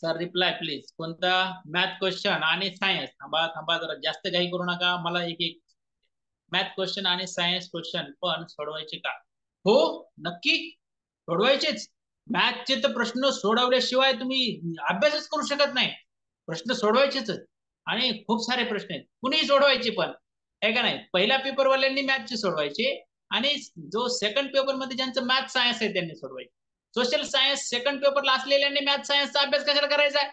सर रिप्लाय प्लीज कोणता? मॅथ क्वेश्चन आणि सायन्स थांबा थांबा जरा. जास्त काही करू नका. मला एक एक. मॅथ क्वेश्चन आणि सायन्स क्वेश्चन पण सोडवायचे का? हो? नक्की? सोडवायचेच. मॅथचे तर प्रश्न सोडवल्याशिवाय तुम्ही अभ्यासच करू शकत नाही. प्रश्न सोडवायचेच. आणि खूप सारे प्रश्न आहेत. कुणीही सोडवायचे पण. आहे का नाही? पहिल्या पेपरवाल्यांनी मॅथचे सोडवायचे. आणि जो सेकंड पेपरमध्ये ज्यांचं मॅथ सायन्स आहे त्यांनी सोडवायचे सोशल सायन्स सेकंड पेपरला असलेल्यांनी मॅथ सायन्सचा अभ्यास कशाला करायचा? आहे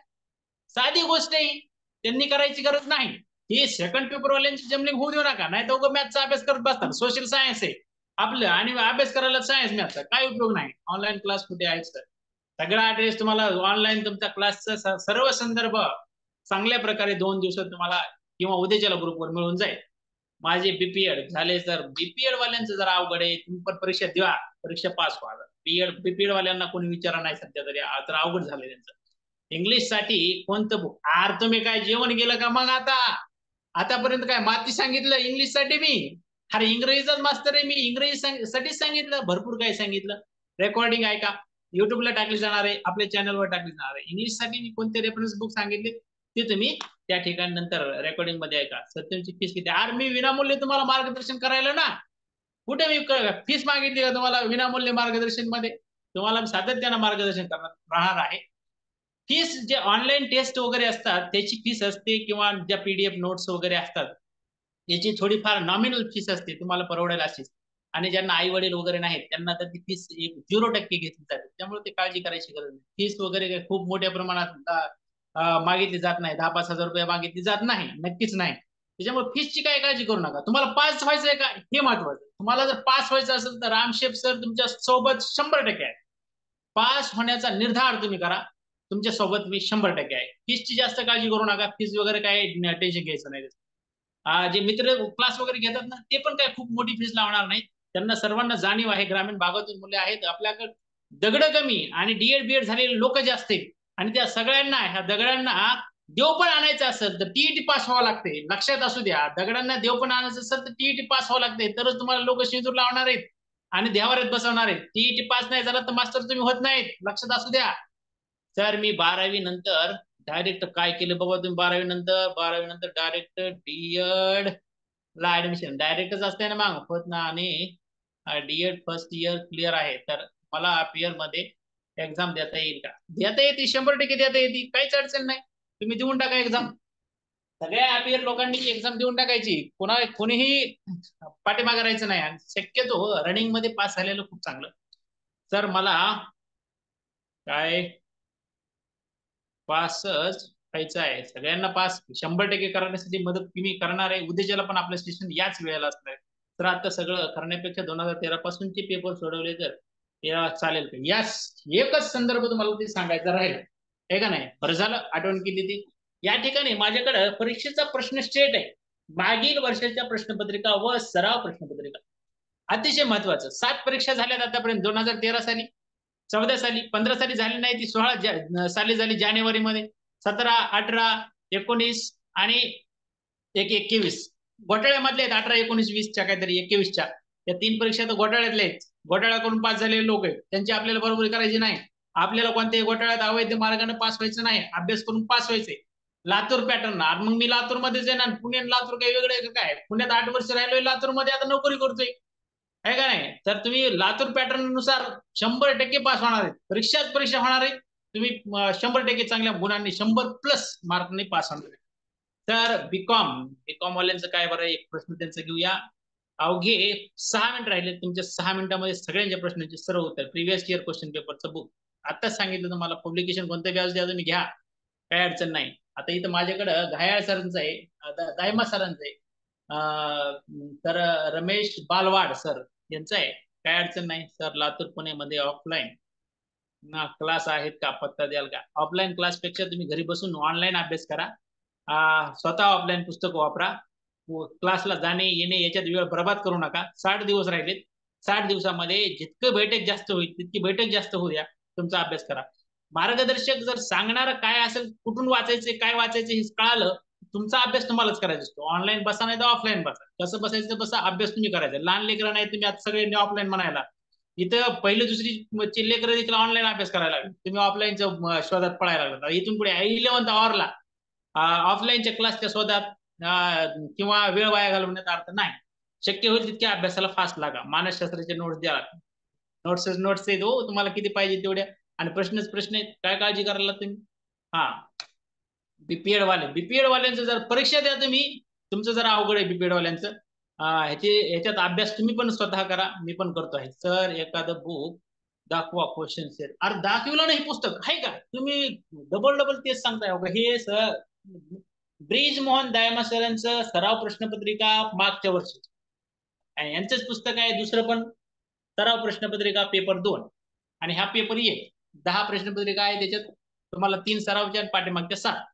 साधी गोष्ट आहे त्यांनी करायची गरज नाही. ही सेकंड पेपरवाल्यांची जमलिंग होऊ देऊ नका नाही तर मॅथचा अभ्यास करत बसतात. सोशल सायन्स आहे. आपलं आणि अभ्यास करायला सायन्स मॅथचा काय उपयोग नाही. ऑनलाईन क्लास कुठे आहे सर सगळा ऍड्रेस तुम्हाला ऑनलाईन तुमच्या क्लासचा सर्व संदर्भ चांगल्या प्रकारे दोन दिवसात तुम्हाला किंवा उद्याच्या ग्रुपवर मिळून जाईल. माझे बीपीएड झाले सर बीपीएड वाल्यांचं जरा अवघड आहे. तुम्ही पण परीक्षा द्या. परीक्षा पास व्हा. बीएड बीपीएड वाल्यांना कोणी विचारा नाही सध्या तरी. तर अवघड झालं त्यांचं. इंग्लिशसाठी कोणतं बुक आर तुम्ही काय जेवण गेलं का मग आता? आतापर्यंत काय माती सांगितलं? इंग्लिशसाठी मी. अरे इंग्रजीचाच मास्तर आहे मी. इंग्रजी साठीच सांगितलं. भरपूर काही सांगितलं. रेकॉर्डिंग आहे का युट्यूबला टाकले जाणार आहे. आपल्या चॅनलवर टाकले जाणार आहे. इंग्लिशसाठी मी कोणते रेफरन्स बुक सांगितले? ते तुम्ही त्या ठिकाणी नंतर रेकॉर्डिंगमध्ये ऐका. सत्यमची फीस किती? आर मी विनामूल्य तुम्हाला मार्गदर्शन करायला ना कुठे मी फीस मागितली का तुम्हाला विनामूल्य मार्गदर्शनमध्ये? तुम्हाला सातत्यानं मार्गदर्शन करणार राहणार आहे. फीस जे ऑनलाईन टेस्ट वगैरे असतात त्याची फीस असते किंवा ज्या पीडीएफ नोट्स वगैरे असतात याची थोडीफार नॉमिनल फीस असते तुम्हाला परवडेल अशीच. आणि ज्यांना आई वडील वगैरे नाहीत त्यांना तर ती फीस एक झिरो टक्के घेतली जाते. त्यामुळे ते काळजी करायची गरज नाही. फीस वगैरे खूप मोठ्या प्रमाणात मागितली जात नाही. दहा पाच हजार रुपये मागितली जात नाही. नक्कीच नाही. त्याच्यामुळे फीसची काय काळजी करू नका. तुम्हाला पास व्हायचं आहे का? हे महत्वाचं तुम्हाला जर पास व्हायचं असेल तर रामशेप सर तुमच्यासोबत शंभर टक्के आहे पास होण्याचा निर्धार तुम्ही करा. तुमच्यासोबत मी शंभर टक्के आहे. फीसची जास्त काळजी करू नका. फीस वगैरे काय टेन्शन घ्यायचं नाही. जे मित्र क्लास वगैरे घेतात ना ते पण काय खूप मोठी फीस लावणार नाही त्यांना सर्वांना जाणीव आहे. ग्रामीण भागातून मुले आहेत. आपल्याकडे दगड कमी आणि डीएड बीएड झालेले लोक जास्त आहेत. आणि त्या सगळ्यांना ह्या दगडांना देव पण आणायचं असेल तर टीईटी पास व्हावं लागते. लक्षात असू द्या दगडांना देव पण आणायचं असेल तर टीईटी पास व्हावं लागते. तरच तुम्हाला लोक शिंदूर लावणार आहेत आणि देवाऱ्यात बसवणार आहेत. टीईटी पास नाही झाला तर मास्टर तुम्ही होत नाहीत. लक्षात असू द्या. सर मी बारावी नंतर डायरेक्ट काय केलं बाबा तुम्ही बारावी नंतर? बारावी नंतर डायरेक्ट डीएड ला ऍडमिशन डायरेक्टच असते ना मग. होत ना आणि डीएड फर्स्ट इयर क्लिअर आहे. तर मला पीयरमध्ये एक्झाम देता येईल का? देता येते शंभर टक्के देता येते. काहीच अडचण नाही. तुम्ही देऊन टाका एक्झाम सगळ्या अपियर लोकांनी एक्झाम देऊन टाकायची. कोणा कोणीही पाठीमागे राहायचं नाही. आणि शक्यतो रनिंगमध्ये पास झालेलं खूप चांगलं. सर मला काय पासच व्हायचं आहे? सगळ्यांना पास शंभर टक्के करण्यासाठी मदत तुम्ही करणार आहे. उद्याच्याला पण आपलं स्टेशन याच वेळेला असणार आहे. तर आता सगळं करण्यापेक्षा दोन हजार तेरा पासूनचे पेपर सोडवले तर चालेल का? यास एकच संदर्भ तुम्हाला ते सांगायचा राहील. आहे का नाही? बरं झालं आठवण केली ती. या ठिकाणी माझ्याकडे परीक्षेचा प्रश्न स्टेट आहे. मागील वर्षाच्या प्रश्नपत्रिका व सराव प्रश्नपत्रिका. अतिशय महत्वाचं. सात परीक्षा झाल्यात आतापर्यंत. दोन हजार तेरा साली चौदा साली पंधरा साली झाली नाही ती सोळा साली झाली जानेवारी मध्ये सतरा अठरा एकोणीस आणि एक एकवीस. घोटाळ्यामधले आहेत अठरा एकोणीस वीसच्या काहीतरी एकवीसच्या. या तीन परीक्षा तर घोटाळ्यातल्या आहेत. घोटाळा करून पास झालेले लोक आहेत. त्यांची आपल्याला बरोबरी करायची नाही. आपल्याला कोणत्याही घोटाळ्यात अवैध मार्गाने पास व्हायचं नाही. अभ्यास करून पास व्हायचंय लातूर पॅटर्न. मग मी लातूर मध्येच येणार. पुणे लातूर काही वेगळे काय? पुण्यात आठ वर्ष राहिलोय लातूरमध्ये आता नोकरी करतोय. आहे का नाही? तर तुम्ही लातूर पॅटर्ननुसार शंभर टक्के पास होणार आहेत परीक्षाच परीक्षा होणार आहे. तुम्ही शंभर टक्के चांगल्या गुणांनी शंभर प्लस मार्कने पास होणार आहे. तर बीकॉम बीकॉम वाल्यांचं काय बरं? एक प्रश्न त्यांचं घेऊया. अवघे सहा मिनिट राहिले तुमच्या सहा मिनिटामध्ये सगळ्यांच्या प्रश्नांचे सर्व उत्तर. प्रिव्हियस इयर क्वेश्चन पेपरचं बुक आताच सांगितलं तुम्हाला पब्लिकेशन कोणतं व्याज द्या तुम्ही घ्या. काय अडचण नाही. आता इथं माझ्याकडं घायाळ सरांचं आहे दायमा सरांचं आहे. तर रमेश बालवाड सर यांचं आहे. काय अडचण नाही. सर लातूर पुणेमध्ये ऑफलाईन ना क्लास आहेत का? पत्ता द्याल का? ऑफलाईन क्लासपेक्षा तुम्ही घरी बसून ऑनलाईन अभ्यास करा. स्वतः ऑफलाईन पुस्तक वापरा. क्लासला जाणे येणे याच्यात वेळ बर्बाद करू नका. साठ दिवस राहिलेत. साठ दिवसामध्ये जितकं बैठक जास्त होईल तितकी बैठक जास्त होऊ द्या तुमचा अभ्यास करा. मार्गदर्शक जर सांगणार काय असेल कुठून वाचायचे काय वाचायचे हे कळालं तुमचा अभ्यास तुम्हालाच करायचा असतो. ऑनलाईन बसा नाही तर ऑफलाईन बसा. कसं बसायचं बसा अभ्यास तुम्ही करायचा. लहान लेकरं नाही तुम्ही आता सगळे ऑफलाईन म्हणायला. इथं पहिली दुसरी लेकरं देखील ऑनलाईन अभ्यास करायला लागले. तुम्ही ऑफलाईनच्या शोधात पळायला लागला इथून पुढे इलेव्हन्थ आवरला ऑफलाईनच्या क्लासच्या शोधात किंवा वेळ वाया घालवण्यात अर्थ नाही. शक्य होईल तितक्या अभ्यासाला फास्ट लागा. मानसशास्त्राचे नोट्स द्या. नोट्स नोट्स आहेत हो तुम्हाला किती पाहिजे तेवढ्या. आणि प्रश्नच प्रश्न आहेत. काय काळजी करायला तुम्ही हा. बीपीएड वाले. बीपीएड वाल्यांचं जर परीक्षा द्या तुम्ही तुमचं जर अवघड आहे बीपीएड वाल्यांचं ह्याचे ह्याच्यात अभ्यास तुम्ही पण स्वतः करा. मी पण करतो आहे. सर एखादं बुक दाखवा क्वेश्चन सर अरे दाखवलं नाही पुस्तक. आहे का? तुम्ही डबल डबल तेच सांगताय. हे सर ब्रिज मोहन दयामा सरांचं सराव प्रश्नपत्रिका मागच्या वर्षी. आणि यांचंच पुस्तक आहे दुसरं पण सराव प्रश्नपत्रिका पेपर दोन. आणि हा पेपर एक. दहा प्रश्नपत्रिका आहे त्याच्यात तुम्हाला तीन सरावच्या पाठीमागच्या सात.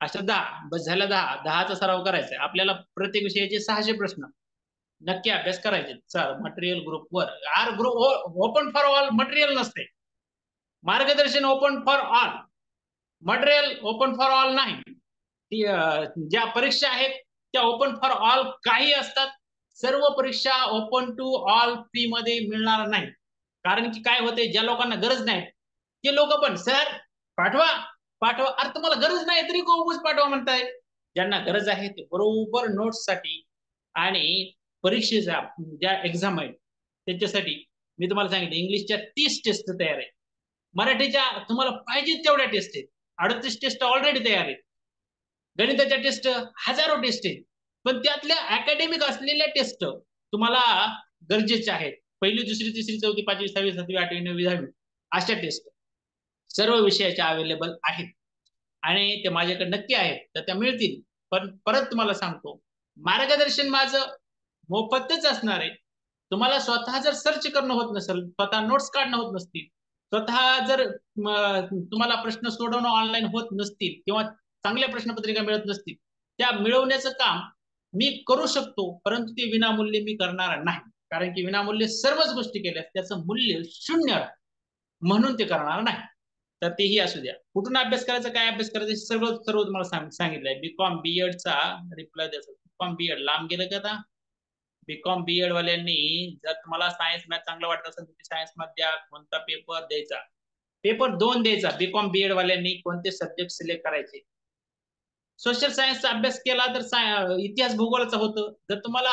अशा दहा. बस झाल्या दहा. दहाचा सराव करायचा आहे. आपल्याला प्रत्येक विषयाचे सहाशे प्रश्न नक्की अभ्यास करायचे सर मटेरियल ग्रुप वर. Are group open for all material नसते. मार्गदर्शन open for all material open for all नाही. ज्या परीक्षा आहेत त्या ओपन फॉर ऑल काही असतात. सर्व परीक्षा ओपन टू ऑल फ्री मध्ये मिळणार नाही. कारण की काय होते ज्या लोकांना गरज नाही ते लोक पण सर पाठवा पाठवा. अरे तुम्हाला गरज नाही तरी कोच पाठवा म्हणताय. ज्यांना गरज आहे ते बरोबर नोट्ससाठी आणि परीक्षेचा ज्या एक्झाम आहेत त्याच्यासाठी मी तुम्हाला सांगितलं इंग्लिशच्या तीस टेस्ट तयार आहे मराठीच्या तुम्हाला पाहिजे तेवढ्या टेस्ट आहेत. अडतीस टेस्ट ऑलरेडी तयार आहेत. गणिताच्या टेस्ट हजारो टेस्ट आहेत. पण त्यातल्या अकॅडमिक असलेल्या टेस्ट तुम्हाला गरजेच्या आहेत. पहिली दुसरी तिसरी चौथी पाचवी सहावी सातवी आठवी नववी दहावी अशा टेस्ट सर्व विषयाच्या अवेलेबल आहेत. आणि ते माझ्याकडे नक्की आहेत तर त्या मिळतील. पण परत तुम्हाला सांगतो मार्गदर्शन माझं मोफतच असणार आहे. तुम्हाला स्वतः जर सर्च करणं होत नसेल स्वतः नोट्स काढणं होत नसतील स्वतः जर तुम्हाला प्रश्न सोडवणं ऑनलाईन होत नसतील किंवा चांगल्या प्रश्नपत्रिका मिळत नसतील. त्या मिळवण्याचं काम मी करू शकतो परंतु ते विनामूल्य मी करणार नाही. कारण की विनामूल्य सर्वच गोष्टी केल्यास त्याचं मूल्य शून्य. म्हणून ते करणार नाही. तर तेही असू द्या. कुठून अभ्यास करायचा काय अभ्यास करायचा सर्व सर्व तुम्हाला सांगितलंय. बीकॉम बीएडचा रिप्लाय द्यायचा बीकॉम बीएड लांब गेलं का आता? बीकॉम बीएड वाल्यांनी जर तुम्हाला सायन्स मॅथ चांगलं वाटत असेल तर सायन्स मॅथ द्या. कोणता पेपर द्यायचा? पेपर दोन द्यायचा. बीकॉम बीएड वाल्यांनी कोणते सब्जेक्ट सिलेक्ट करायचे? सोशल सायन्सचा अभ्यास केला तर इतिहास भूगोलाचा होतं. जर तुम्हाला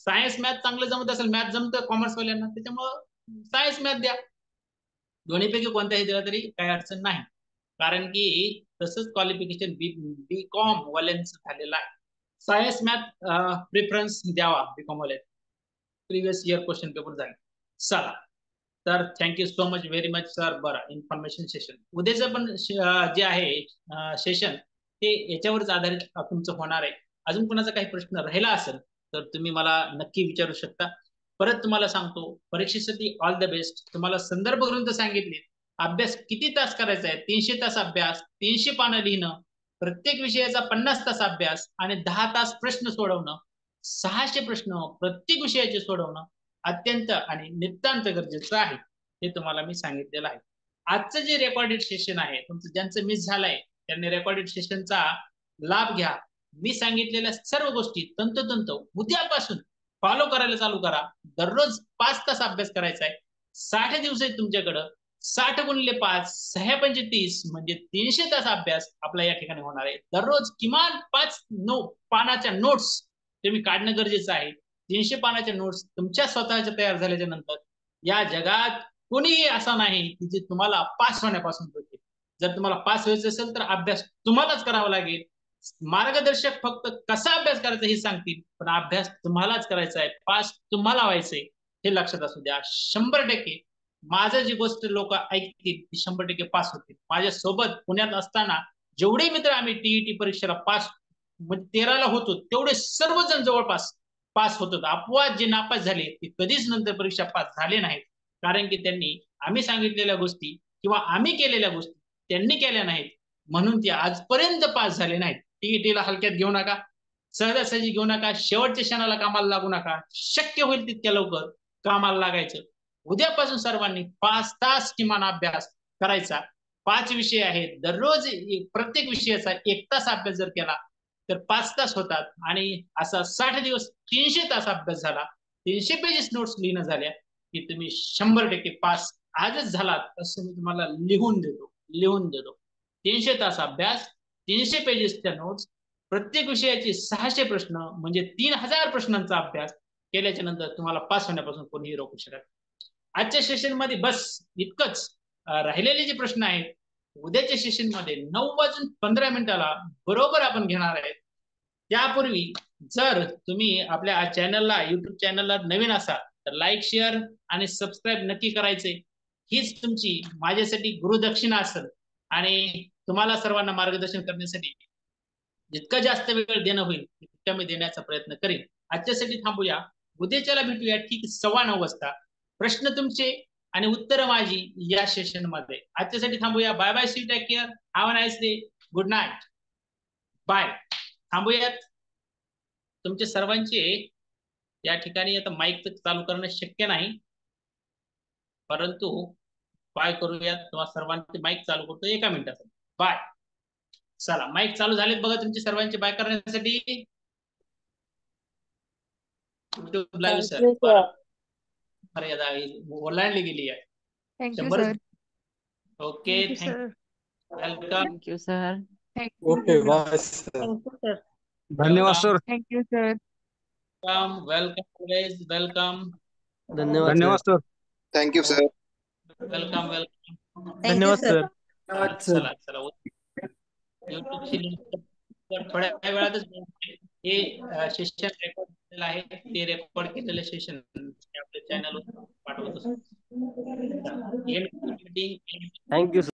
सायन्स मॅथ चांगलं जमत असेल मॅथ जमत कॉमर्स वाल्यांना त्याच्यामुळं सायन्स मॅथ द्या. दोन्हीपैकी कोणत्याही दिला तरी काही अडचण नाही. कारण की तसंच क्वालिफिकेशन बी बी कॉम वाल्यांचं झालेलं आहे. सायन्स मॅथ प्रिफरन्स द्यावा बी कॉम वाले. प्रिव्हियस इयर क्वेश्चन पेपर झाले. चला. तर thank you so much very much sir बरं. इन्फॉर्मेशन सेशन उद्याचं पण जे आहे सेशन ते याच्यावरच आधारित तुमचं होणार आहे. अजून कुणाचा काही प्रश्न राहिला असेल तर तुम्ही मला नक्की विचारू शकता. परत तुम्हाला सांगतो परीक्षेसाठी ऑल द बेस्ट तुम्हाला संदर्भ ग्रंथ सांगितले. अभ्यास किती तास करायचा आहे? तीनशे तास अभ्यास तीनशे पानं लिहिणं प्रत्येक विषयाचा पन्नास तास अभ्यास आणि दहा तास प्रश्न सोडवणं सहाशे प्रश्न प्रत्येक विषयाचे सोडवणं अत्यंत आणि नितांत गरजेचं आहे. हे तुम्हाला मी सांगितलेलं आहे. आजचं जे रेकॉर्डेड सेशन आहे तुमचं ज्यांचं मिस झालंय त्यांनी रेकॉर्डेड सेशनचा लाभ घ्या. मी सांगितलेल्या सर्व गोष्टी तंतोतंत उद्यापासून फॉलो करायला चालू करा. दररोज पाच तास अभ्यास करायचा आहे. साठ दिवस आहेत तुमच्याकडं. साठ गुणले पाच सहा पंचे तीस म्हणजे तीनशे तास अभ्यास आपला या ठिकाणी होणार आहे. दररोज किमान पाच नो पानाच्या नोट्स तुम्ही काढणं गरजेचं आहे. तीनशे पानाच्या नोट्स तुमच्या स्वतःच्या तयार झाल्याच्यानंतर या जगात कोणीही असा नाही की जे तुम्हाला पास होण्यापासून होते जर तुम्हाला पास व्हायचं असेल तर अभ्यास तुम्हालाच करावा लागेल. मार्गदर्शक फक्त कसा अभ्यास करायचा हे सांगतील पण अभ्यास तुम्हालाच करायचा आहे. पास तुम्हाला व्हायचंय हे लक्षात असू द्या. शंभर टक्के माझं जी गोष्ट लोक ऐकतील ती शंभर टक्के पास होतील. माझ्या सोबत पुण्यात असताना जेवढे मित्र आम्ही टीईटी परीक्षेला पास म्हणजे तेराला होतो तेवढे सर्वजण जवळपास पास होत. अपवाद जे नापास झाले ते कधीच नंतर परीक्षा पास झाले नाहीत. कारण की त्यांनी आम्ही सांगितलेल्या गोष्टी किंवा आम्ही केलेल्या गोष्टी त्यांनी केल्या नाहीत. म्हणून ते आजपर्यंत पास झाले नाहीत. टीईटीला हलक्यात घेऊ नका. सहजासहजी घेऊ नका. शेवटच्या क्षणाला कामाला लागू नका. शक्य होईल तितक्या लवकर कामाला लागायचं. उद्यापासून सर्वांनी पाच तास किमान अभ्यास करायचा. पाच विषय आहेत. दररोज प्रत्येक विषयाचा एक तास अभ्यास जर केला तर पाच तास होतात. आणि असा साठ दिवस तीनशे तास अभ्यास झाला तीनशे पेजेस नोट्स लिहिणं झाल्या की तुम्ही शंभर टक्के पास आजच झालात असं मी तुम्हाला लिहून देतो. लिहून देतो. तीनशे तास अभ्यास तीनशे पेजेसच्या नोट्स प्रत्येक विषयाचे सहाशे प्रश्न म्हणजे तीन हजार प्रश्नांचा अभ्यास केल्याच्यानंतर तुम्हाला पास होण्यापासून कोणीही रोखू शकत आजच्या सेशनमध्ये बस इतकंच. राहिलेले जे प्रश्न आहेत उद्याच्या सेशनमध्ये नऊ वाजून पंधरा मिनिटाला बरोबर आपण घेणार आहेत. त्यापूर्वी जर तुम्ही आपल्या चॅनलला युट्यूब चॅनलला नवीन असाल तर लाईक शेअर आणि सबस्क्राईब नक्की करायचे. हीच तुमची माझ्यासाठी गुरुदक्षिणा असेल. आणि तुम्हाला सर्वांना मार्गदर्शन करण्यासाठी जितका जास्त वेळ देणं होईल तितका मी देण्याचा प्रयत्न करेन. आजच्यासाठी थांबूया. उद्याच्याला भेटूया ठीक सव्वा नऊ वाजता. प्रश्न तुमचे आणि उत्तर माझी या सेशनमध्ये आजच्यासाठी थांबूया. Bye bye. See take care. Have a nice day. Good night. Bye. थांबूयात. तुमचे सर्वांचे या ठिकाणी आता माईक तर चालू करणं शक्य नाही. परंतु काय करूयात तुम्हाला सर्वांचे माईक चालू करतो. एका मिनिटात बाय चला माईक चालू झालेत बघा तुमचे सर्वांचे बाय करण्यासाठी. YouTube live sir. मर्यादा ओलांडली गेली आहे. थँक्यू शंभर sir okay thank you welcome thank you sir okay bye sir. धन्यवाद sir thank you sir welcome welcome welcome धन्यवाद धन्यवाद sir thank you sir welcome welcome धन्यवाद सर चला चला युट्यूबची लिंक थोड्या वेळातच हे सेशन रेकॉर्ड केलेलं आहे ते रेकॉर्ड केलेलं सेशन आपल्या चॅनलवर पाठवत असतो मीटिंग थँक्यू